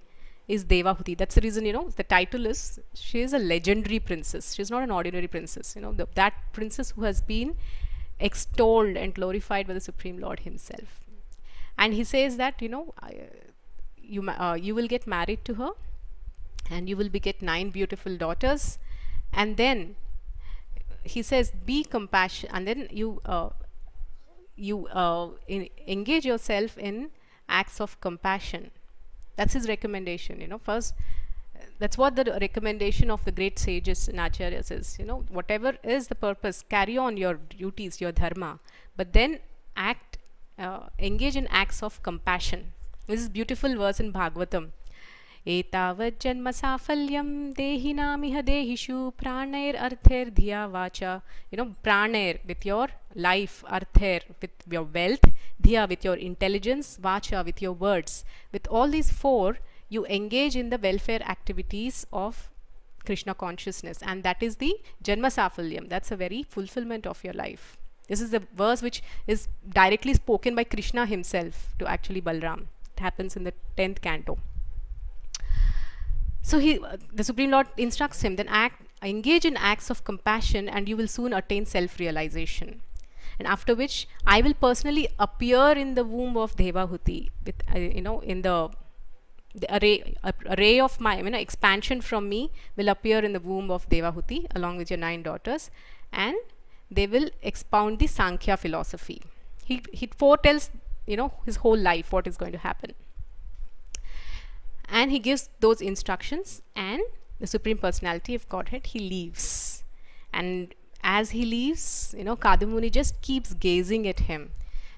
is Devahuti. That's the reason, you know, the title is, she is a legendary princess. She's not an ordinary princess. You know, the, that princess who has been extolled and glorified by the Supreme Lord himself. And he says that, you know, I, you, uh, you will get married to her and you will be get nine beautiful daughters and then he says be compassion and then you uh, you uh, engage yourself in acts of compassion. That's his recommendation you know first that's what the recommendation of the great sages and acharyas is you know whatever is the purpose carry on your duties your dharma but then act uh, engage in acts of compassion. This is beautiful verse in bhagavatam एतावज्जन्मसाफल्यं देहिनामिह देहिषु प्राणैरर्थैर्धिया vacha you know pranair with your life arthair with your wealth dhiya with your intelligence vacha with your words with all these four you engage in the welfare activities of krishna consciousness and that is the janma safalyam that's a very fulfillment of your life this is the verse which is directly spoken by krishna himself to actually balram it happens in the 10th canto so he, the Supreme Lord instructs him, then act, engage in acts of compassion and you will soon attain self-realization. And after which, I will personally appear in the womb of Devahuti, with, uh, you know, in the, the array, array of my, you know, expansion from me will appear in the womb of Devahuti along with your nine daughters and they will expound the Sankhya philosophy. He, he foretells, you know, his whole life, what is going to happen and he gives those instructions and the supreme personality of godhead he leaves. And as he leaves you know Kardama Muni just keeps gazing at him.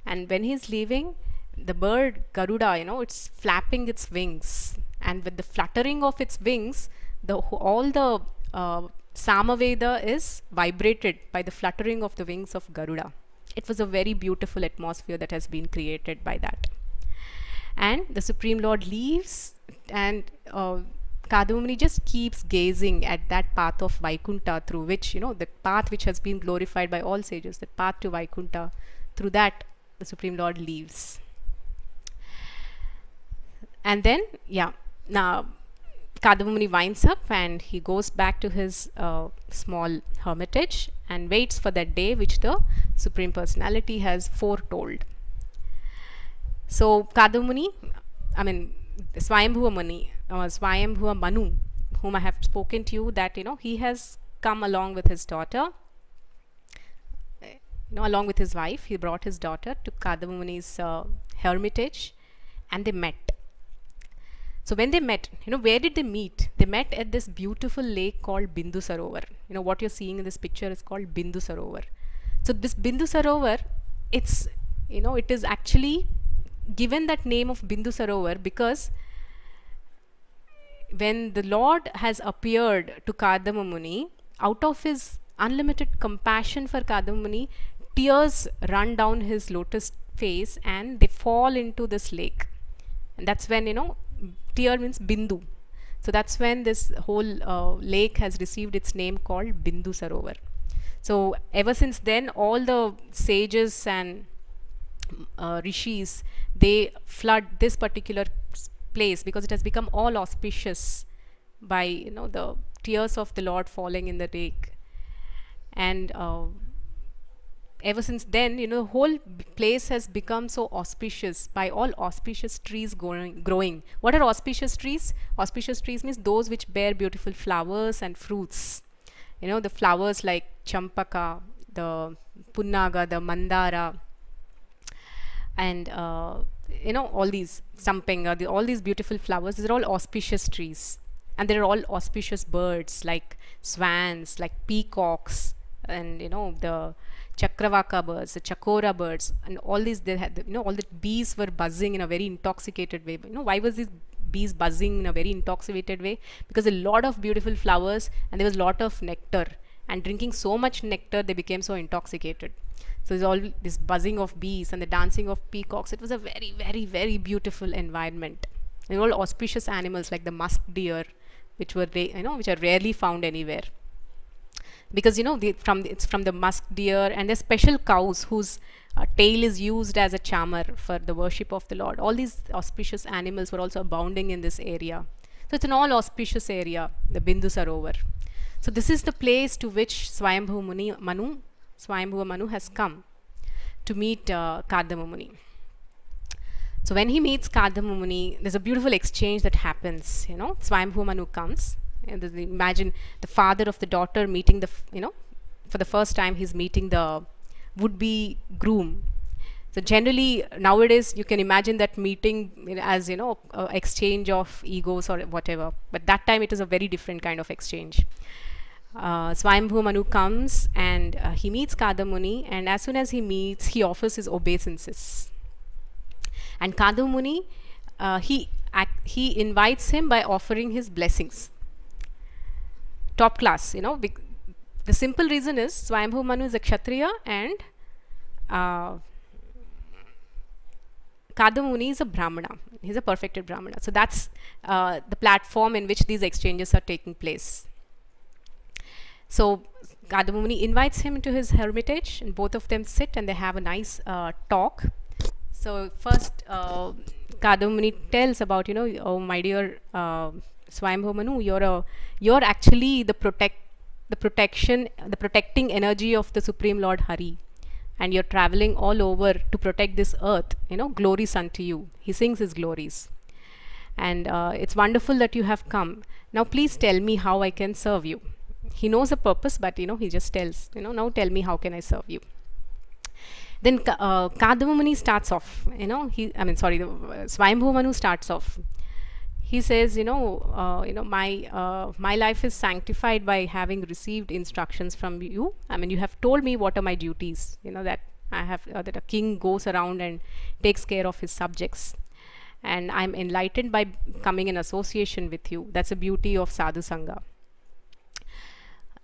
And when he's leaving the bird garuda you know it's flapping its wings. And with the fluttering of its wings the all the uh, samaveda is vibrated by the fluttering of the wings of garuda. It was a very beautiful atmosphere that has been created by that. And the supreme lord leaves and uh, Kardama Muni just keeps gazing at that path of Vaikunta through which, you know, the path which has been glorified by all sages, the path to Vaikunta, through that the Supreme Lord leaves. And then, yeah, now Kardama Muni winds up and he goes back to his uh, small hermitage and waits for that day which the Supreme Personality has foretold. So Kardama Muni, I mean, Swayambhuva Mani, uh, Swayambhuva Manu, whom I have spoken to you, that you know he has come along with his daughter, you know, along with his wife. He brought his daughter to Kardama Muni's uh, hermitage, and they met. So when they met, you know, where did they meet? They met at this beautiful lake called Bindu Sarovar. You know, what you're seeing in this picture is called Bindu Sarovar. So this Bindu Sarovar, it's, you know, it is actually given that name of Bindu Sarovar because when the Lord has appeared to Kardama Muni, out of his unlimited compassion for Kardama Muni, tears run down his lotus face and they fall into this lake. And that's when, you know, tear means Bindu. So that's when this whole uh, lake has received its name called Bindu Sarovar. So ever since then, all the sages and uh, rishis they flood this particular place because it has become all auspicious by you know the tears of the Lord falling in the lake and uh, ever since then, you know, the whole place has become so auspicious by all auspicious trees growing. growing. What are auspicious trees? Auspicious trees means those which bear beautiful flowers and fruits. You know, the flowers like champaka, the punnaga, the mandara, and uh, you know all these sampinga, the, all these beautiful flowers. These are all auspicious trees, and they're all auspicious birds like swans, like peacocks, and you know the chakravaka birds, the chakora birds, and all these. They had you know all the bees were buzzing in a very intoxicated way. You know why was these bees buzzing in a very intoxicated way? Because a lot of beautiful flowers and there was a lot of nectar. And drinking so much nectar, they became so intoxicated. So there's all this buzzing of bees and the dancing of peacocks. It was a very, very, very beautiful environment. And all auspicious animals like the musk deer, which were you know which are rarely found anywhere. Because you know the, from the, it's from the musk deer and the special cows whose uh, tail is used as a chamara for the worship of the Lord. All these auspicious animals were also abounding in this area. So it's an all auspicious area, the Bindu Sarovar. So this is the place to which Swayambhu Muni, Manu, Swayambhuva Manu has come to meet uh. So when he meets Kardama Muni, there's a beautiful exchange that happens. You know, Swayambhuva Manu comes. And imagine the father of the daughter meeting the, you know, for the first time he's meeting the would-be groom. So generally nowadays you can imagine that meeting as you know exchange of egos or whatever. But that time it is a very different kind of exchange uh, Swayambhu Manu comes and uh, he meets Kardama Muni, and as soon as he meets, he offers his obeisances. And Kardama Muni, uh, he he invites him by offering his blessings. Top class, you know. the simple reason is Swayambhu Manu is a Kshatriya and uh, Kardama Muni is a Brahmana. He's a perfected Brahmana. So that's uh, the platform in which these exchanges are taking place. So Kardama Muni invites him to his hermitage, and both of them sit and they have a nice uh, talk. So first, uh, Kardama Muni tells about you know, oh my dear uh, Swayambhu you're a you're actually the protect the protection the protecting energy of the Supreme Lord Hari, and you're traveling all over to protect this earth. You know, glories unto you. He sings his glories and uh, it's wonderful that you have come now please tell me how i can serve you he knows the purpose but you know he just tells you know now tell me how can i serve you? Then uh, starts off you know he i mean sorry the uh, Swayambhu starts off. He says you know uh, you know my uh, my life is sanctified by having received instructions from you. I mean you have told me what are my duties you know that i have uh, that a king goes around and takes care of his subjects. And i'm enlightened by coming in association with you. That's the beauty of sadhu sangha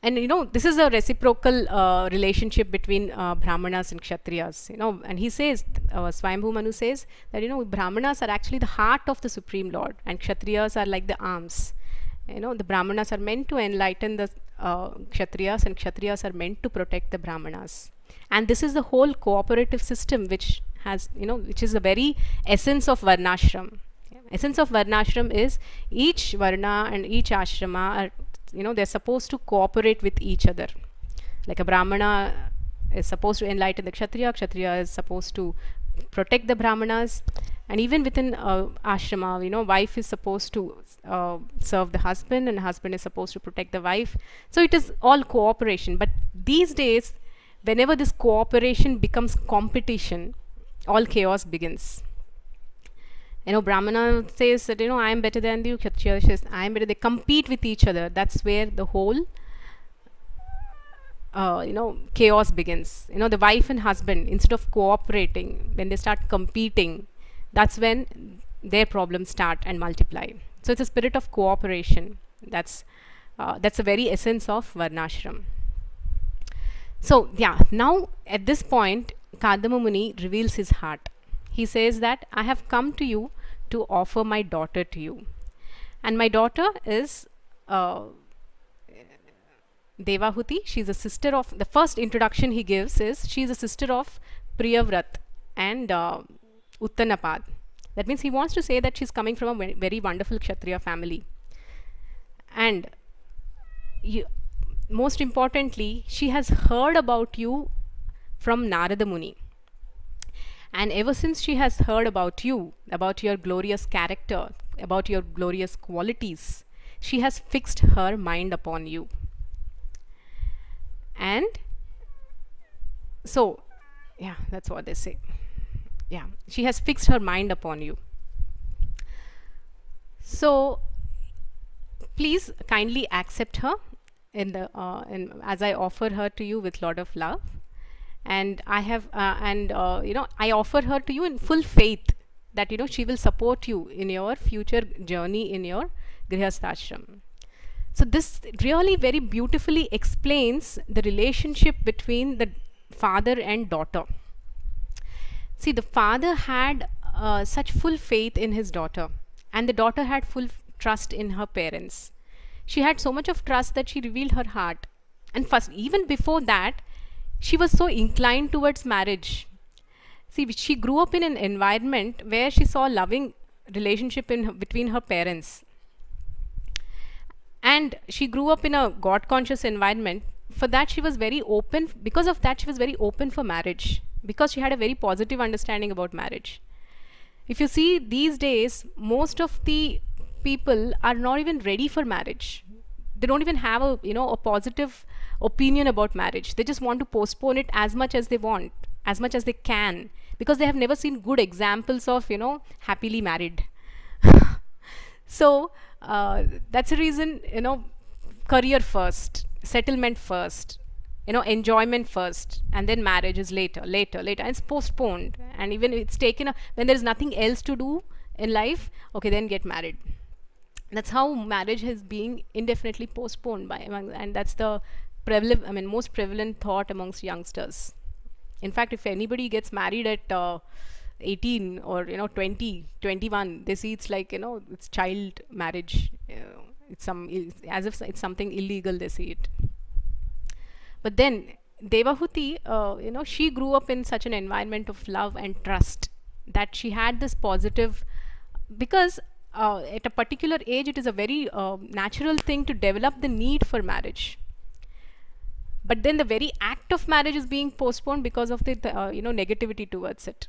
and you know this is a reciprocal uh, relationship between uh, brahmanas and kshatriyas you know. And he says uh, swayambhu manu says that you know brahmanas are actually the heart of the supreme lord and kshatriyas are like the arms. You know the brahmanas are meant to enlighten the uh, kshatriyas and kshatriyas are meant to protect the brahmanas. And this is the whole cooperative system which has you know which is the very essence of varnashram. Essence of varnashram is each varna and each ashrama are you know they're supposed to cooperate with each other. Like a brahmana is supposed to enlighten the kshatriya kshatriya is supposed to protect the brahmanas. And even within uh, ashrama you know wife is supposed to uh, serve the husband and husband is supposed to protect the wife. So it is all cooperation. But these days whenever this cooperation becomes competition all chaos begins you know brahmana says that you know i am better than you kshatriya says i am better. They compete with each other. That's where the whole uh, you know chaos begins. You know the wife and husband instead of cooperating when they start competing that's when their problems start and multiply. So it's a spirit of cooperation. That's uh, that's the very essence of varnashram. So yeah now at this point Kardama Muni reveals his heart he says that i have come to you to offer my daughter to you and my daughter is uh, Devahuti. She's a sister of the first introduction he gives is she's a sister of Priyavrat and uh, Uttanapad. That means he wants to say that she's coming from a very, wonderful Kshatriya family. And you, most importantly, she has heard about you from Narada Muni. And ever since she has heard about you, about your glorious character, about your glorious qualities, she has fixed her mind upon you. And so, yeah, that's what they say. Yeah, she has fixed her mind upon you. So, please kindly accept her in the uh, in, as I offer her to you with lot of love and I have uh, and uh, you know I offer her to you in full faith that you know she will support you in your future journey in your grihasthashram. So this really very beautifully explains the relationship between the father and daughter. See the father had uh, such full faith in his daughter and the daughter had full trust in her parents. She had so much of trust that she revealed her heart and first even before that she was so inclined towards marriage. See, she grew up in an environment where she saw loving relationship in between her parents. And she grew up in a God conscious environment. For that, she was very open. Because of that, she was very open for marriage. Because she had a very positive understanding about marriage. If you see these days, most of the people are not even ready for marriage. They don't even have a you know a positive opinion about marriage. They just want to postpone it as much as they want, as much as they can, because they have never seen good examples of, you know, happily married. (laughs) so uh, that's the reason, you know, career first, settlement first, you know, enjoyment first, and then marriage is later, later, later, and it's postponed. And even it's taken, a, when there's nothing else to do in life, okay, then get married that's how marriage has been indefinitely postponed by and that's the prevalent i mean most prevalent thought amongst youngsters. In fact if anybody gets married at uh, 18 or you know 20 21 they see it's like you know it's child marriage uh, it's some as if it's something illegal they see it. But then devahuti uh, you know she grew up in such an environment of love and trust that she had this positive because uh, at a particular age it is a very uh, natural thing to develop the need for marriage but then the very act of marriage is being postponed because of the, uh, you know negativity towards it.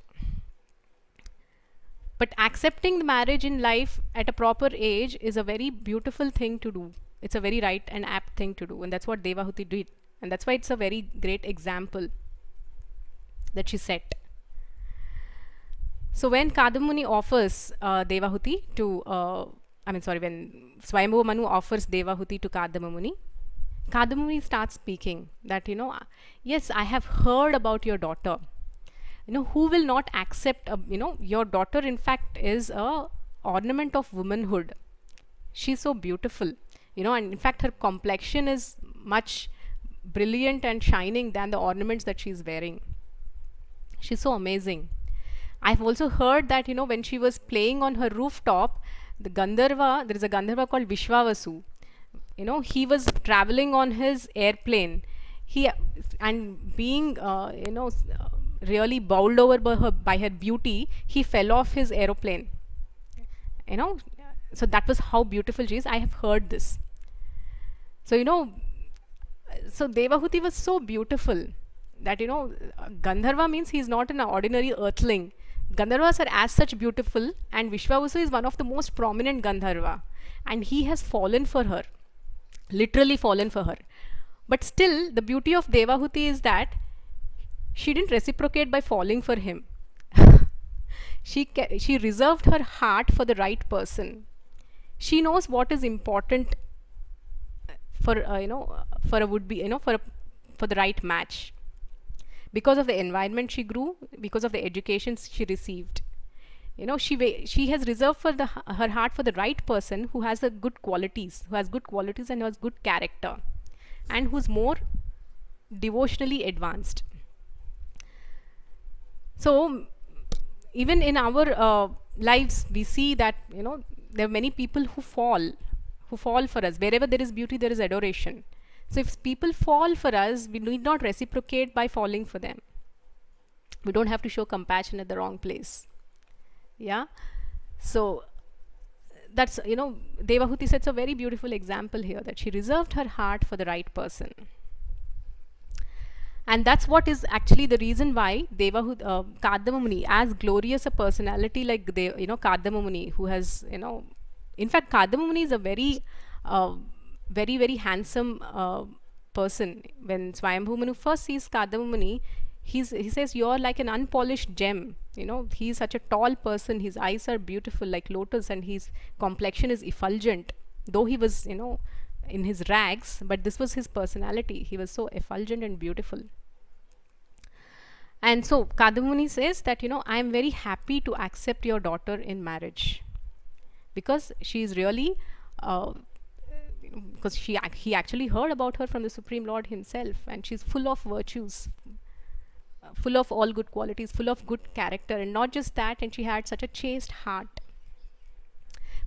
But accepting the marriage in life at a proper age is a very beautiful thing to do. It's a very right and apt thing to do and that's what devahuti did. And that's why it's a very great example that she set. So when Kardama Muni offers uh, devahuti to uh, i mean sorry when swayambhuva manu offers devahuti to Kardama Muni Kardama Muni starts speaking that, you know, ah, yes, I have heard about your daughter. You know, who will not accept, a, you know, your daughter in fact is a ornament of womanhood. She's so beautiful, you know, and in fact her complexion is much brilliant and shining than the ornaments that she's wearing. She's so amazing. I've also heard that, you know, when she was playing on her rooftop, the Gandharva, there is a Gandharva called Vishwavasu you know he was traveling on his airplane. He and being uh, you know really bowled over by her by her beauty he fell off his aeroplane. You know so that was how beautiful she is. I have heard this. So you know so devahuti was so beautiful that you know gandharva means he's not an ordinary earthling. Gandharvas are as such beautiful and vishwavasu is one of the most prominent gandharva. And he has fallen for her literally fallen for her. But still, the beauty of Devahuti is that she didn't reciprocate by falling for him. (laughs) she, she reserved her heart for the right person. She knows what is important for, uh, you know, for a would-be, you know, for, a, for the right match. Because of the environment she grew, because of the education she received you know she she has reserved for the her heart for the right person who has the good qualities who has good qualities and who has good character and who's more devotionally advanced. So even in our uh, lives we see that you know there are many people who fall who fall for us. Wherever there is beauty there is adoration. So if people fall for us we need not reciprocate by falling for them. We don't have to show compassion at the wrong place yeah so that's you know devahuti sets a very beautiful example here that she reserved her heart for the right person and that's what is actually the reason why Devahut uh, as glorious a personality like they, you know, Kardama Muni, who has, you know, in fact, Kardama Muni is a very, uh, very, very handsome uh, person. When Swayambhu first sees Kardama Muni, he's, he says, You're like an unpolished gem. You know, he's such a tall person, his eyes are beautiful like lotus, and his complexion is effulgent. Though he was, you know, in his rags, but this was his personality. He was so effulgent and beautiful. And so Kardama Muni says that, you know, I am very happy to accept your daughter in marriage because she is really, uh, because she he actually heard about her from the Supreme Lord himself and she's full of virtues, full of all good qualities, full of good character and not just that and she had such a chaste heart.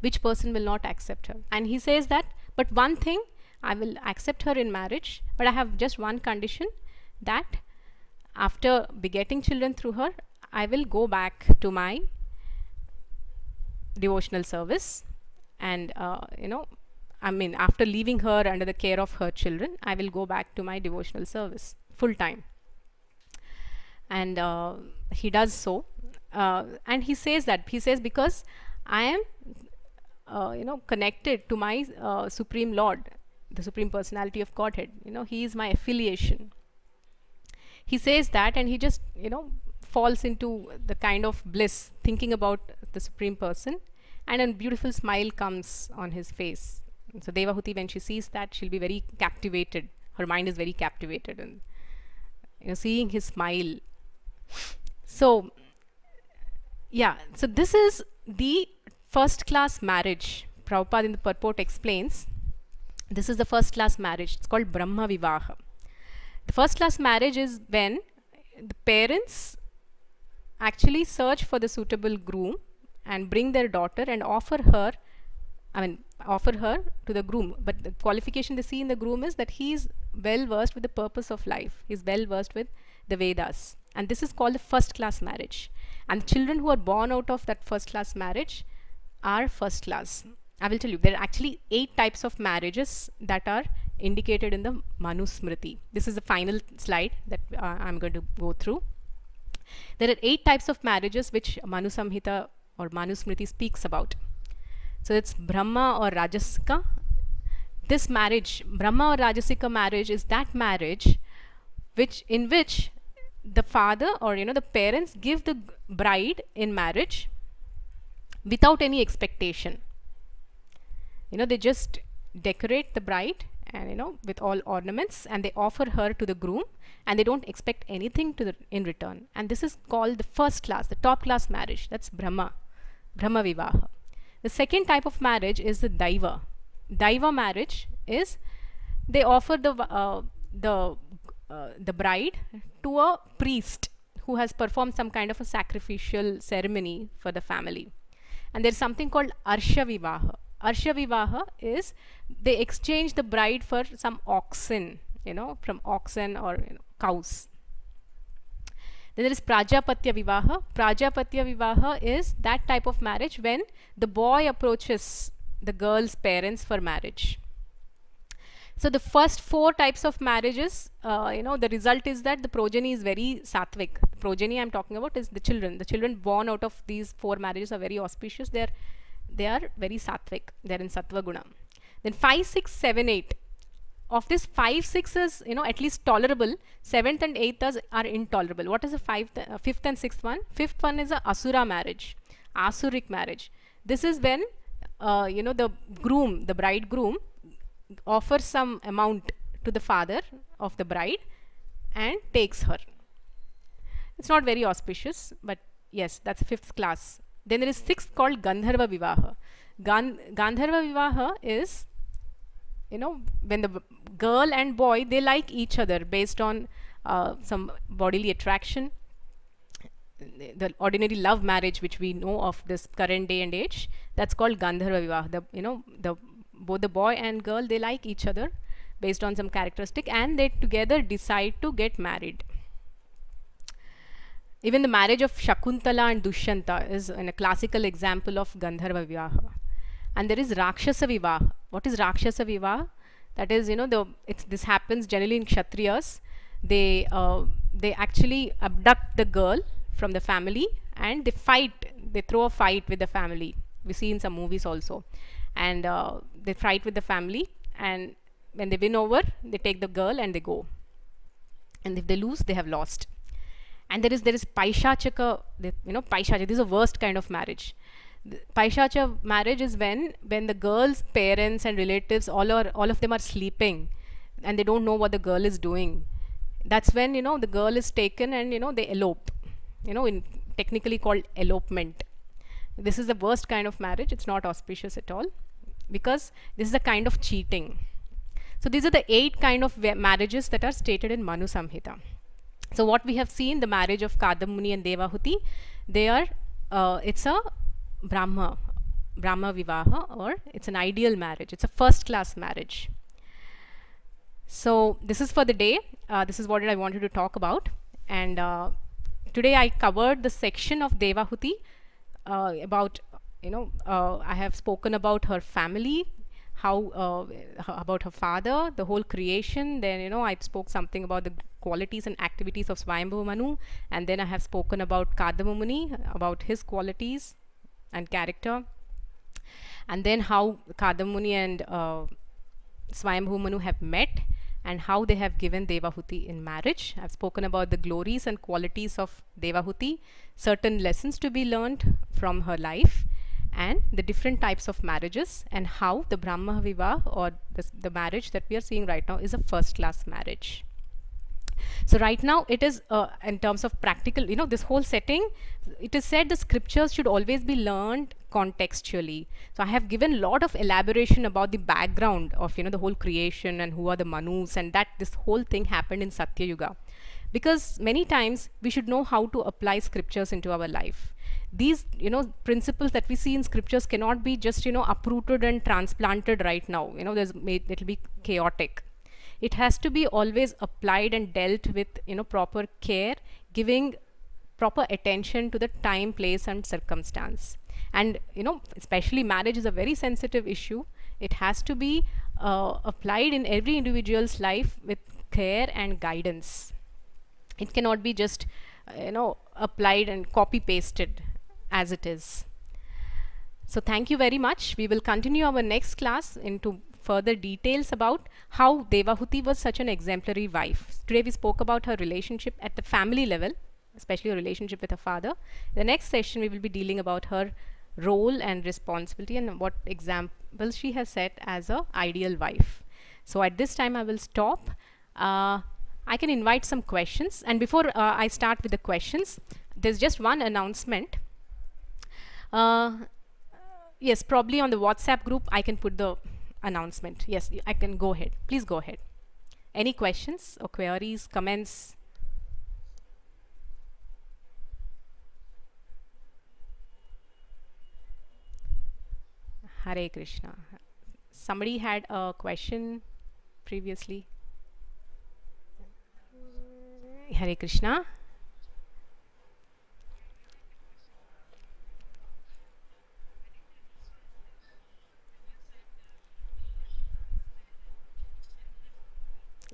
Which person will not accept her? And he says that but one thing, I will accept her in marriage, but I have just one condition that after begetting children through her, I will go back to my devotional service and uh, you know I mean after leaving her under the care of her children I will go back to my devotional service full time and uh, he does so. Uh, and he says that he says because I am uh, you know connected to my uh, supreme lord the supreme personality of godhead. You know he is my affiliation. He says that and he just you know falls into the kind of bliss thinking about the supreme person and a beautiful smile comes on his face. So devahuti when she sees that she'll be very captivated. Her mind is very captivated and you know seeing his smile so yeah so this is the first class marriage, Prabhupada in the purport explains, this is the first class marriage. It's called Brahma Vivaha. The first class marriage is when the parents actually search for the suitable groom and bring their daughter and offer her, I mean, offer her to the groom. But the qualification they see in the groom is that he is well versed with the purpose of life. He is well versed with the Vedas. And this is called the first class marriage. And children who are born out of that first class marriage are first class. I will tell you, there are actually eight types of marriages that are indicated in the Manusmriti. This is the final slide that uh, I'm going to go through. There are eight types of marriages which Manu Samhita or Manusmriti speaks about. So it's Brahma or Rajasika. This marriage, Brahma or Rajasika marriage is that marriage which in which the father or you know the parents give the bride in marriage without any expectation. You know, they just decorate the bride and you know with all ornaments and they offer her to the groom and they don't expect anything to the, in return. And this is called the first class the top class marriage. That's brahma brahma vivaha. The second type of marriage is the daiva. Daiva marriage is they offer the uh, the uh, the bride to a priest who has performed some kind of a sacrificial ceremony for the family and there's something called Arsha Vivaha. Arsha Vivaha is they exchange the bride for some oxen, you know, from oxen or you know, cows. Then there is Prajapatya Vivaha. Prajapatya Vivaha is that type of marriage when the boy approaches the girl's parents for marriage. So the first four types of marriages, uh, you know, the result is that the progeny is very sattvic. The progeny I'm talking about is the children. The children born out of these four marriages are very auspicious. They are, they are very sattvic. They are in sattva guna. Then five, six, seven, eight. Of this five, six is, you know, at least tolerable. Seventh and eighth are intolerable. What is the five, uh, fifth and sixth one? Fifth one is a asura marriage, asuric marriage. This is when, uh, you know, the groom, the bridegroom offers some amount to the father of the bride and takes her. It's not very auspicious, but yes, that's fifth class. Then there is sixth called Gandharva Vivaha. Gan Gandharva Vivaha is, you know, when the girl and boy, they like each other based on uh, some bodily attraction. The ordinary love marriage which we know of this current day and age, that's called Gandharva Vivaha. The, you know, the both the boy and girl they like each other based on some characteristic and they together decide to get married even the marriage of Shakuntala and Dushyanta is a classical example of Gandharva Vivaha. And there is Rakshasa Vivaha. What is Rakshasa Vivaha? That is, you know, the it's this happens generally in Kshatriyas. they uh, they actually abduct the girl from the family and they fight they throw a fight with the family we see in some movies also and uh, they fight with the family and when they win over they take the girl and they go. And if they lose they have lost. And there is there is paishachaka you know paishacha this is the worst kind of marriage. Paishacha marriage is when when the girl's parents and relatives all are all of them are sleeping and they don't know what the girl is doing. That's when you know the girl is taken and you know they elope. You know in technically called elopement. This is the worst kind of marriage. It's not auspicious at all because this is a kind of cheating so these are the eight kind of marriages that are stated in Manu Samhita. So what we have seen, the marriage of Kardama Muni and Devahuti, they are, uh, it's a Brahma, Brahma Vivaha or it's an ideal marriage. It's a first class marriage. So this is for the day. Uh, this is what I wanted to talk about. And uh, today I covered the section of Devahuti uh, about, you know, uh, I have spoken about her family, how uh, about her father, the whole creation. Then you know I spoke something about the qualities and activities of Swayambhu Manu, and then I have spoken about Kardama Muni, about his qualities and character, and then how Kardama Muni and uh, Swayambhu Manu have met and how they have given Devahuti in marriage. I've spoken about the glories and qualities of Devahuti, certain lessons to be learned from her life, and the different types of marriages and how the Brahma Vivah or the marriage that we are seeing right now is a first class marriage. So right now it is uh, in terms of practical, you know, this whole setting, it is said the scriptures should always be learned contextually. So I have given a lot of elaboration about the background of, you know, the whole creation and who are the Manus and that this whole thing happened in Satya Yuga. Because many times we should know how to apply scriptures into our life these you know principles that we see in scriptures cannot be just you know uprooted and transplanted right now. You know there's it'll be chaotic. It has to be always applied and dealt with you know proper care giving proper attention to the time place and circumstance. And you know especially marriage is a very sensitive issue. It has to be uh, applied in every individual's life with care and guidance. It cannot be just uh, you know applied and copy pasted as it is. So thank you very much. We will continue our next class into further details about how Devahuti was such an exemplary wife. Today we spoke about her relationship at the family level, especially her relationship with her father. The next session we will be dealing about her role and responsibility and what examples she has set as a ideal wife. So at this time I will stop. Uh, I can invite some questions and before uh, I start with the questions, there's just one announcement. Uh, yes, probably on the WhatsApp group, I can put the announcement. Yes, I can go ahead. Please go ahead. Any questions or queries, comments? Hare Krishna. Somebody had a question previously. Hare Krishna.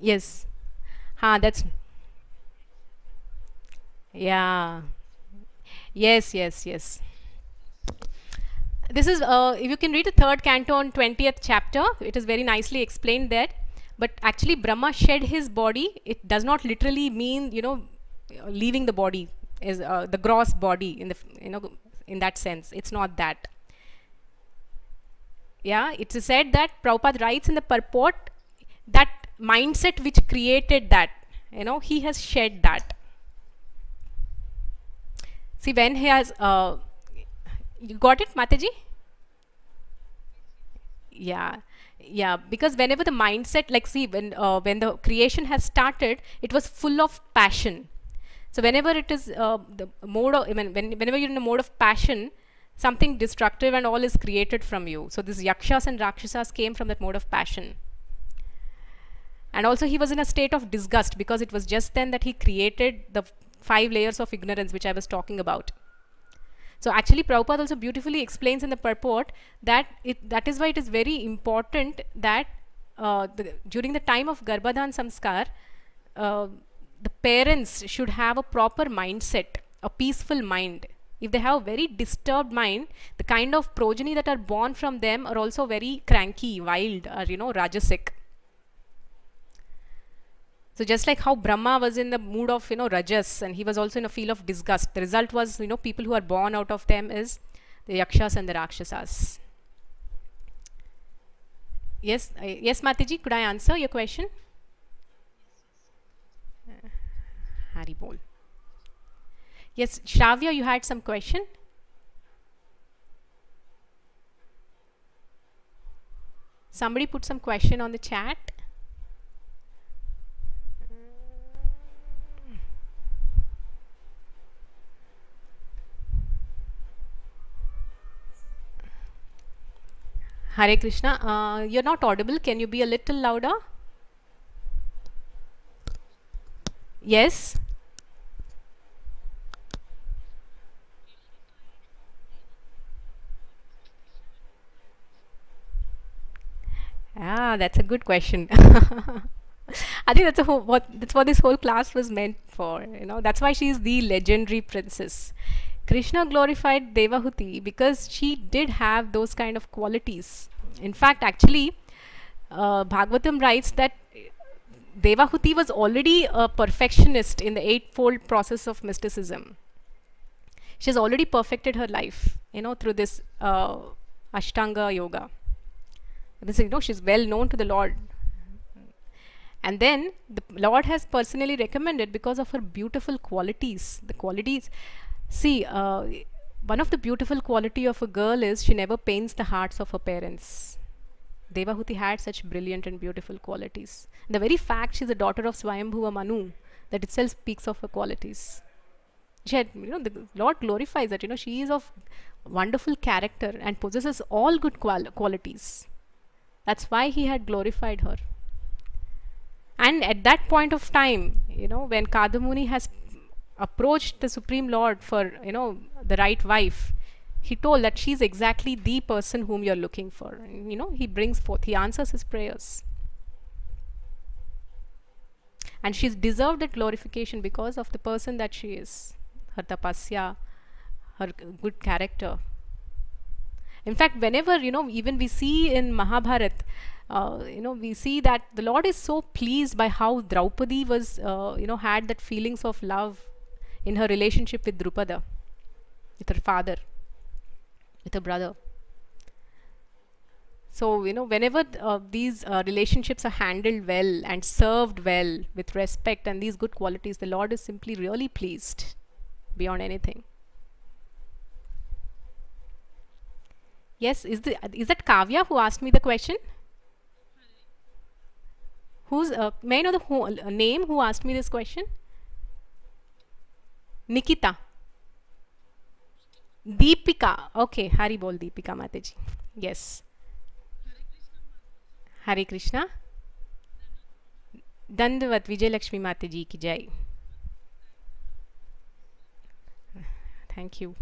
Yes. Ha, that's yeah. Yes, yes, yes. This is, uh, if you can read the third canto on 20th chapter, it is very nicely explained there. But actually, Brahma shed his body. It does not literally mean, you know, leaving the body, is uh, the gross body in the, you know, in that sense. It's not that. Yeah, it is said that Prabhupada writes in the purport that mindset which created that you know he has shed that. See when he has uh, you got it mataji? Yeah. Yeah because whenever the mindset like see when uh, when the creation has started it was full of passion. So whenever it is uh, the mode of I mean, when, whenever you're in a mode of passion something destructive and all is created from you. So these yakshas and rakshasas came from that mode of passion and also he was in a state of disgust because it was just then that he created the five layers of ignorance which I was talking about. So actually Prabhupada also beautifully explains in the purport that it, that is why it is very important that uh, the, during the time of Garbhadhan Samskar, uh, the parents should have a proper mindset, a peaceful mind. If they have a very disturbed mind, the kind of progeny that are born from them are also very cranky, wild, or you know, rajasic. So just like how Brahma was in the mood of you know rajas and he was also in a feel of disgust. The result was you know people who are born out of them is the yakshas and the rakshasas. Yes, uh, yes, Mataji, could I answer your question? Uh, Hari bol. Yes, Shravya, you had some question? Somebody put some question on the chat. Hare Krishna, uh, you're not audible. Can you be a little louder? Yes. Ah, that's a good question. (laughs) I think that's a whole, what that's what this whole class was meant for. You know, that's why she is the legendary princess. Krishna glorified Devahuti because she did have those kind of qualities. In fact, actually, uh, Bhagavatam writes that Devahuti was already a perfectionist in the eightfold process of mysticism. She has already perfected her life, you know, through this uh, Ashtanga yoga. This, you know, she's well known to the Lord. And then the Lord has personally recommended because of her beautiful qualities. The qualities, see, uh, one of the beautiful quality of a girl is she never pains the hearts of her parents. Devahuti had such brilliant and beautiful qualities. The very fact she's a daughter of Swayambhuva Manu, that itself speaks of her qualities. She had, you know, the Lord glorifies that, you know, she is of wonderful character and possesses all good qual qualities. That's why he had glorified her. And at that point of time, you know, when Kardama Muni has approached the Supreme Lord for, you know, the right wife, he told that she's exactly the person whom you're looking for. And, you know, he brings forth, he answers his prayers. And she's deserved that glorification because of the person that she is, her tapasya, her good character. In fact, whenever, you know, even we see in Mahabharat, uh, you know, we see that the Lord is so pleased by how Draupadi was, uh, you know, had that feelings of love in her relationship with Drupada, with her father, with her brother. So, you know, whenever uh, these uh, relationships are handled well and served well with respect and these good qualities, the Lord is simply really pleased beyond anything. Yes, is the is that Kavya who asked me the question? Who's uh, may I know the who, uh, name who asked me this question? Nikita. Deepika. Okay, Hari bol Deepika Mataji. Yes. Hare Krishna. Dandavat Vijay Lakshmi Mataji ki jai. Thank you.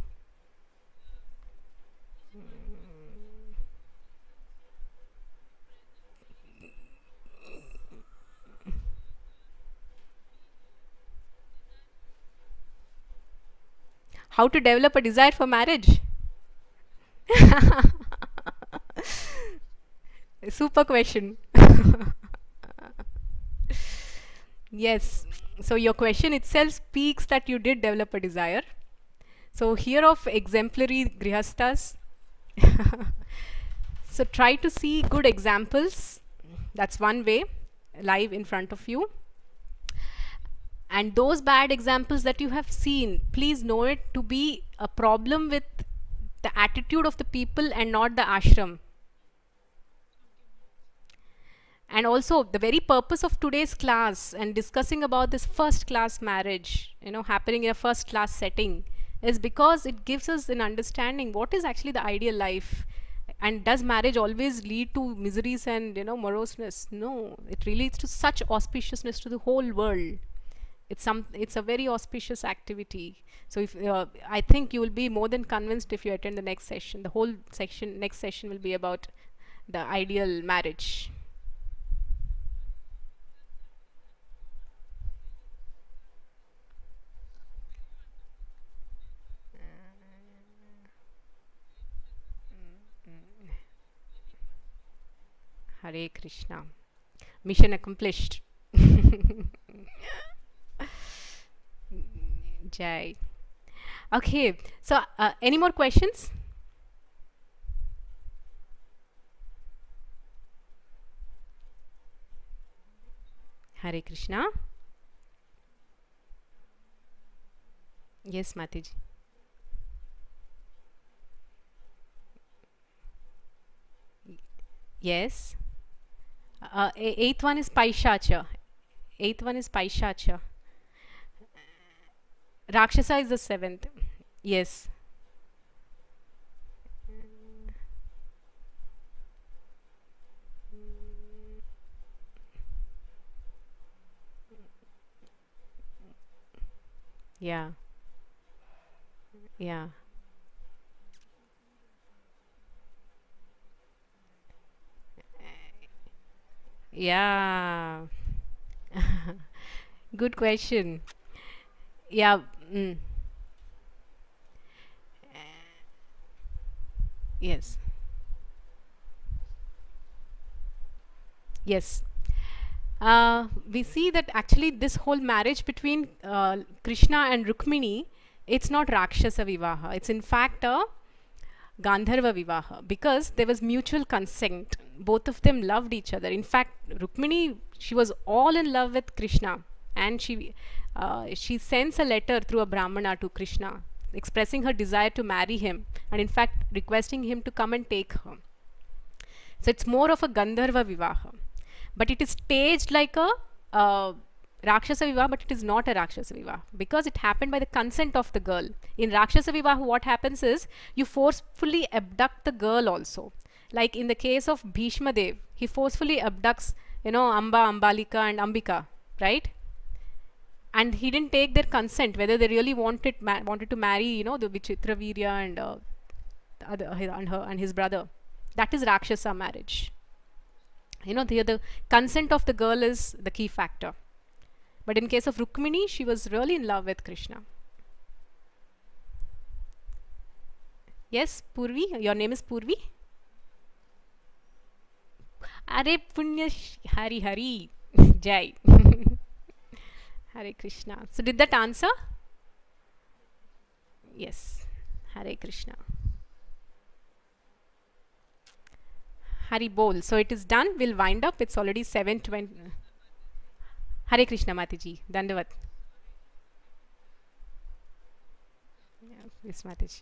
How to develop a desire for marriage? (laughs) Super question. (laughs) yes. So your question itself speaks that you did develop a desire. So hear of exemplary grihastas. (laughs) so try to see good examples. That's one way live in front of you. And those bad examples that you have seen, please know it to be a problem with the attitude of the people and not the ashram. And also the very purpose of today's class and discussing about this first class marriage, you know, happening in a first class setting is because it gives us an understanding what is actually the ideal life. And does marriage always lead to miseries and you know moroseness? No it leads to such auspiciousness to the whole world it's some it's a very auspicious activity so if uh, i think you will be more than convinced if you attend the next session the whole section next session will be about the ideal marriage Hare Krishna. Mission accomplished. (laughs) Jai. Okay, so uh, any more questions? Hare Krishna. Yes, Mataji. Yes. Uh, eighth one is Paishacha. Eighth one is Paishacha. Rakshasa is the seventh. Yes. Yeah. Yeah. Yeah. (laughs) Good question. Yeah. Mm. Yes. Yes. Uh, we see that actually this whole marriage between uh, Krishna and Rukmini, it's not Rakshasa Vivaha. It's in fact a Gandharva Vivaha because there was mutual consent. Both of them loved each other. In fact, Rukmini, she was all in love with Krishna and she, uh, she sends a letter through a Brahmana to Krishna expressing her desire to marry him and in fact requesting him to come and take her. So it's more of a Gandharva Vivaha. But it is staged like a uh, Rakshasa Vivaha, but it is not a Rakshasa Vivaha because it happened by the consent of the girl. In Rakshasa Vivaha, what happens is you forcefully abduct the girl also. Like in the case of Bhishma Dev, he forcefully abducts, you know, Amba, Ambalika, and Ambika, right? And he didn't take their consent whether they really wanted wanted to marry, you know, the Vichitra Virya and uh, the other and her and his brother. That is Rakshasa marriage. You know the, the consent of the girl is the key factor. But in case of rukmini she was really in love with krishna. Yes purvi? Your name is purvi? Are punya hari hari jai hare krishna so did that answer yes hare krishna Hari Bol. So it is done. We'll wind up. It's already 7.20. Hare Krishna Mataji. Dandavat. Yes, Mataji.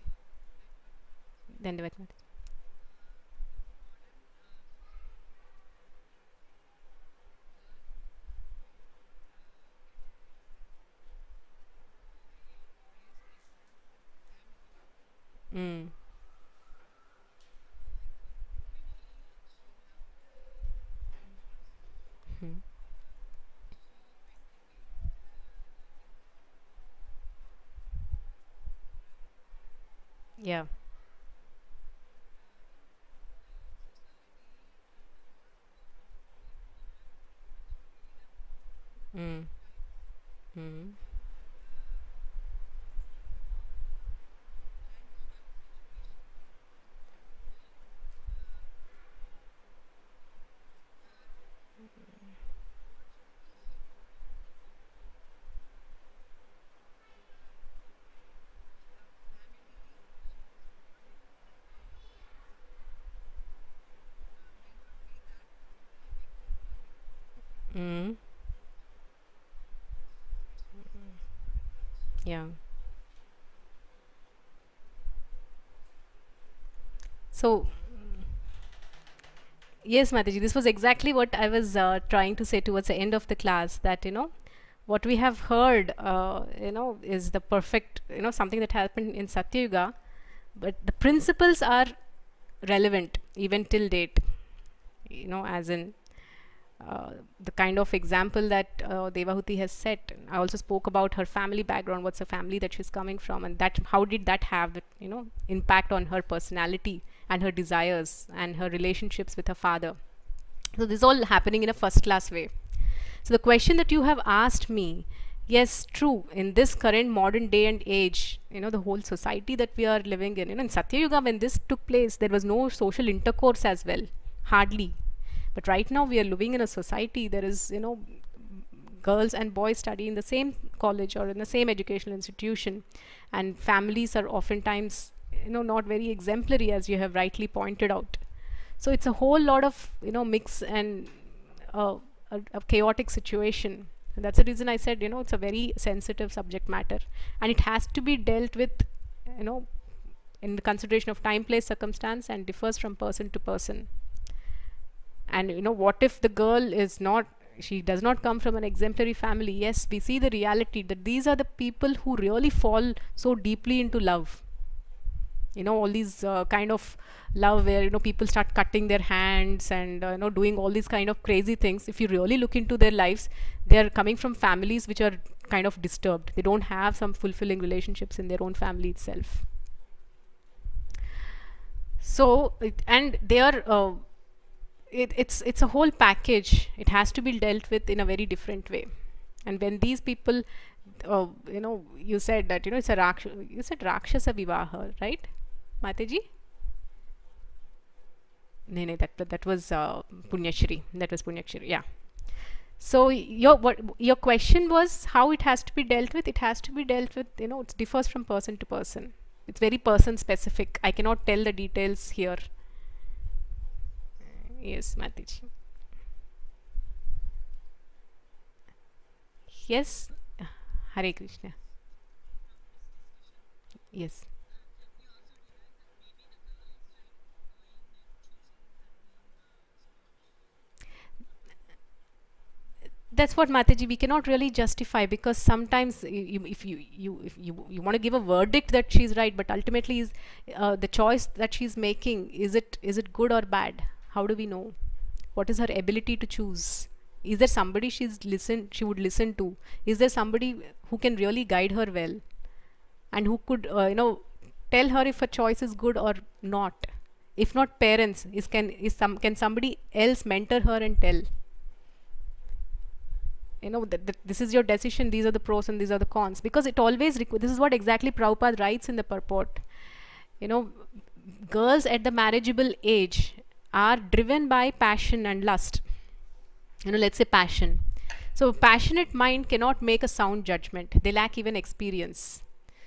Dandavat Mataji. Mm. Hmm. Yeah. Mm. Mm. Mm. Yeah. So, yes, Mataji, this was exactly what I was uh, trying to say towards the end of the class that, you know, what we have heard, uh, you know, is the perfect, you know, something that happened in Satyuga, but the principles are relevant even till date, you know, as in uh, the kind of example that uh, Devahuti has set. I also spoke about her family background, what's the family that she's coming from, and that how did that have the, you know impact on her personality and her desires and her relationships with her father. So this is all happening in a first class way. So the question that you have asked me, yes, true. In this current modern day and age, you know the whole society that we are living in. You know, in Satya Yuga when this took place, there was no social intercourse as well, hardly but right now we are living in a society there is you know girls and boys study in the same college or in the same educational institution. And families are oftentimes you know not very exemplary as you have rightly pointed out. So it's a whole lot of you know mix and uh, a, a chaotic situation. And that's the reason i said you know it's a very sensitive subject matter. And it has to be dealt with you know in the consideration of time place circumstance and differs from person to person and you know what if the girl is not she does not come from an exemplary family? Yes we see the reality that these are the people who really fall so deeply into love. You know all these uh, kind of love where you know people start cutting their hands and uh, you know doing all these kind of crazy things. If you really look into their lives they are coming from families which are kind of disturbed. They don't have some fulfilling relationships in their own family itself. So and they are uh, it, it's it's a whole package it has to be dealt with in a very different way and when these people uh, you know you said that you know it's a raksha you said rakshasa vivaha right mataji no, no, that that was uh, Punyashri. That was Punyashri. Yeah. So your what your question was how it has to be dealt with. It has to be dealt with. You know, it differs from person to person. It's very person specific. I cannot tell the details here. Yes, Mataji. Yes, Hare Krishna. Yes. that's what Mataji we cannot really justify because sometimes you, if you you if you you want to give a verdict that she's right but ultimately is uh, the choice that she's making is it is it good or bad how do we know? What is her ability to choose? Is there somebody she's listen she would listen to? Is there somebody who can really guide her well? And who could uh, you know tell her if a choice is good or not? If not parents is can is some can somebody else mentor her and tell? You know that, that this is your decision these are the pros and these are the cons. Because it always this is what exactly Prabhupada writes in the purport. You know girls at the marriageable age are driven by passion and lust. You know let's say passion. So passionate mind cannot make a sound judgment. They lack even experience.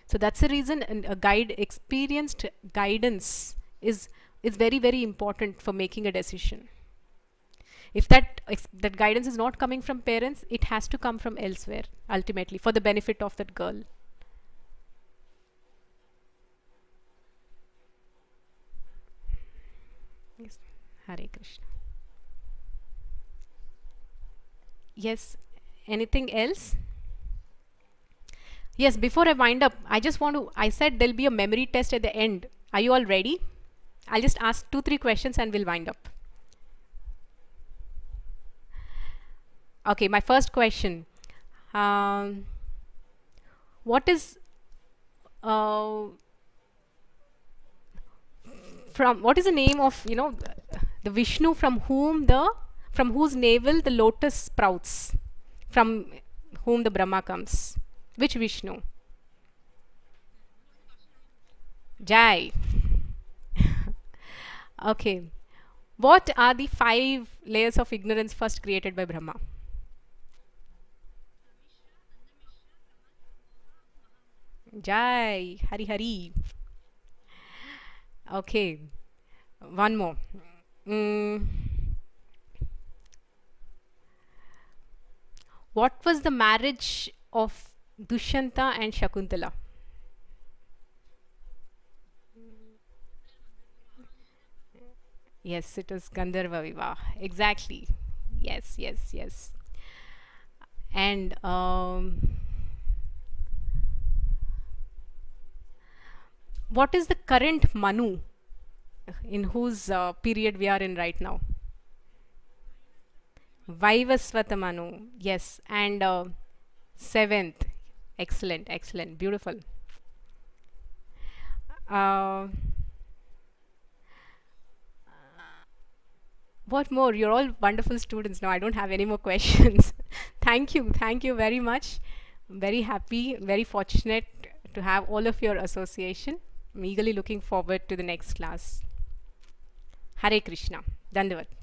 So that's the reason a guide experienced guidance is is very very important for making a decision. If that that guidance is not coming from parents it has to come from elsewhere ultimately for the benefit of that girl. Yes hare krishna. Yes anything else? Yes before i wind up i just want to i said there'll be a memory test at the end. Are you all ready? I'll just ask two three questions and we'll wind up. Okay my first question. Um, what is uh, from what is the name of you know the Vishnu from whom the from whose navel the lotus sprouts from whom the Brahma comes. Which Vishnu? Jai. (laughs) Okay. What are the five layers of ignorance first created by Brahma? Jai. Hari Hari. Okay, one more. What was the marriage of Dushyanta and Shakuntala? Yes, it was Gandharva Vivah. Exactly. Yes, yes, yes. And um, what is the current Manu in whose uh, period we are in right now? Vaivasvata Manu, yes, and uh, seventh, excellent, excellent, beautiful. Uh, what more? You're all wonderful students now. I don't have any more (laughs) questions. thank you, thank you very much. I'm very happy, very fortunate to have all of your association. I'm eagerly looking forward to the next class. Hare Krishna. Dandavat.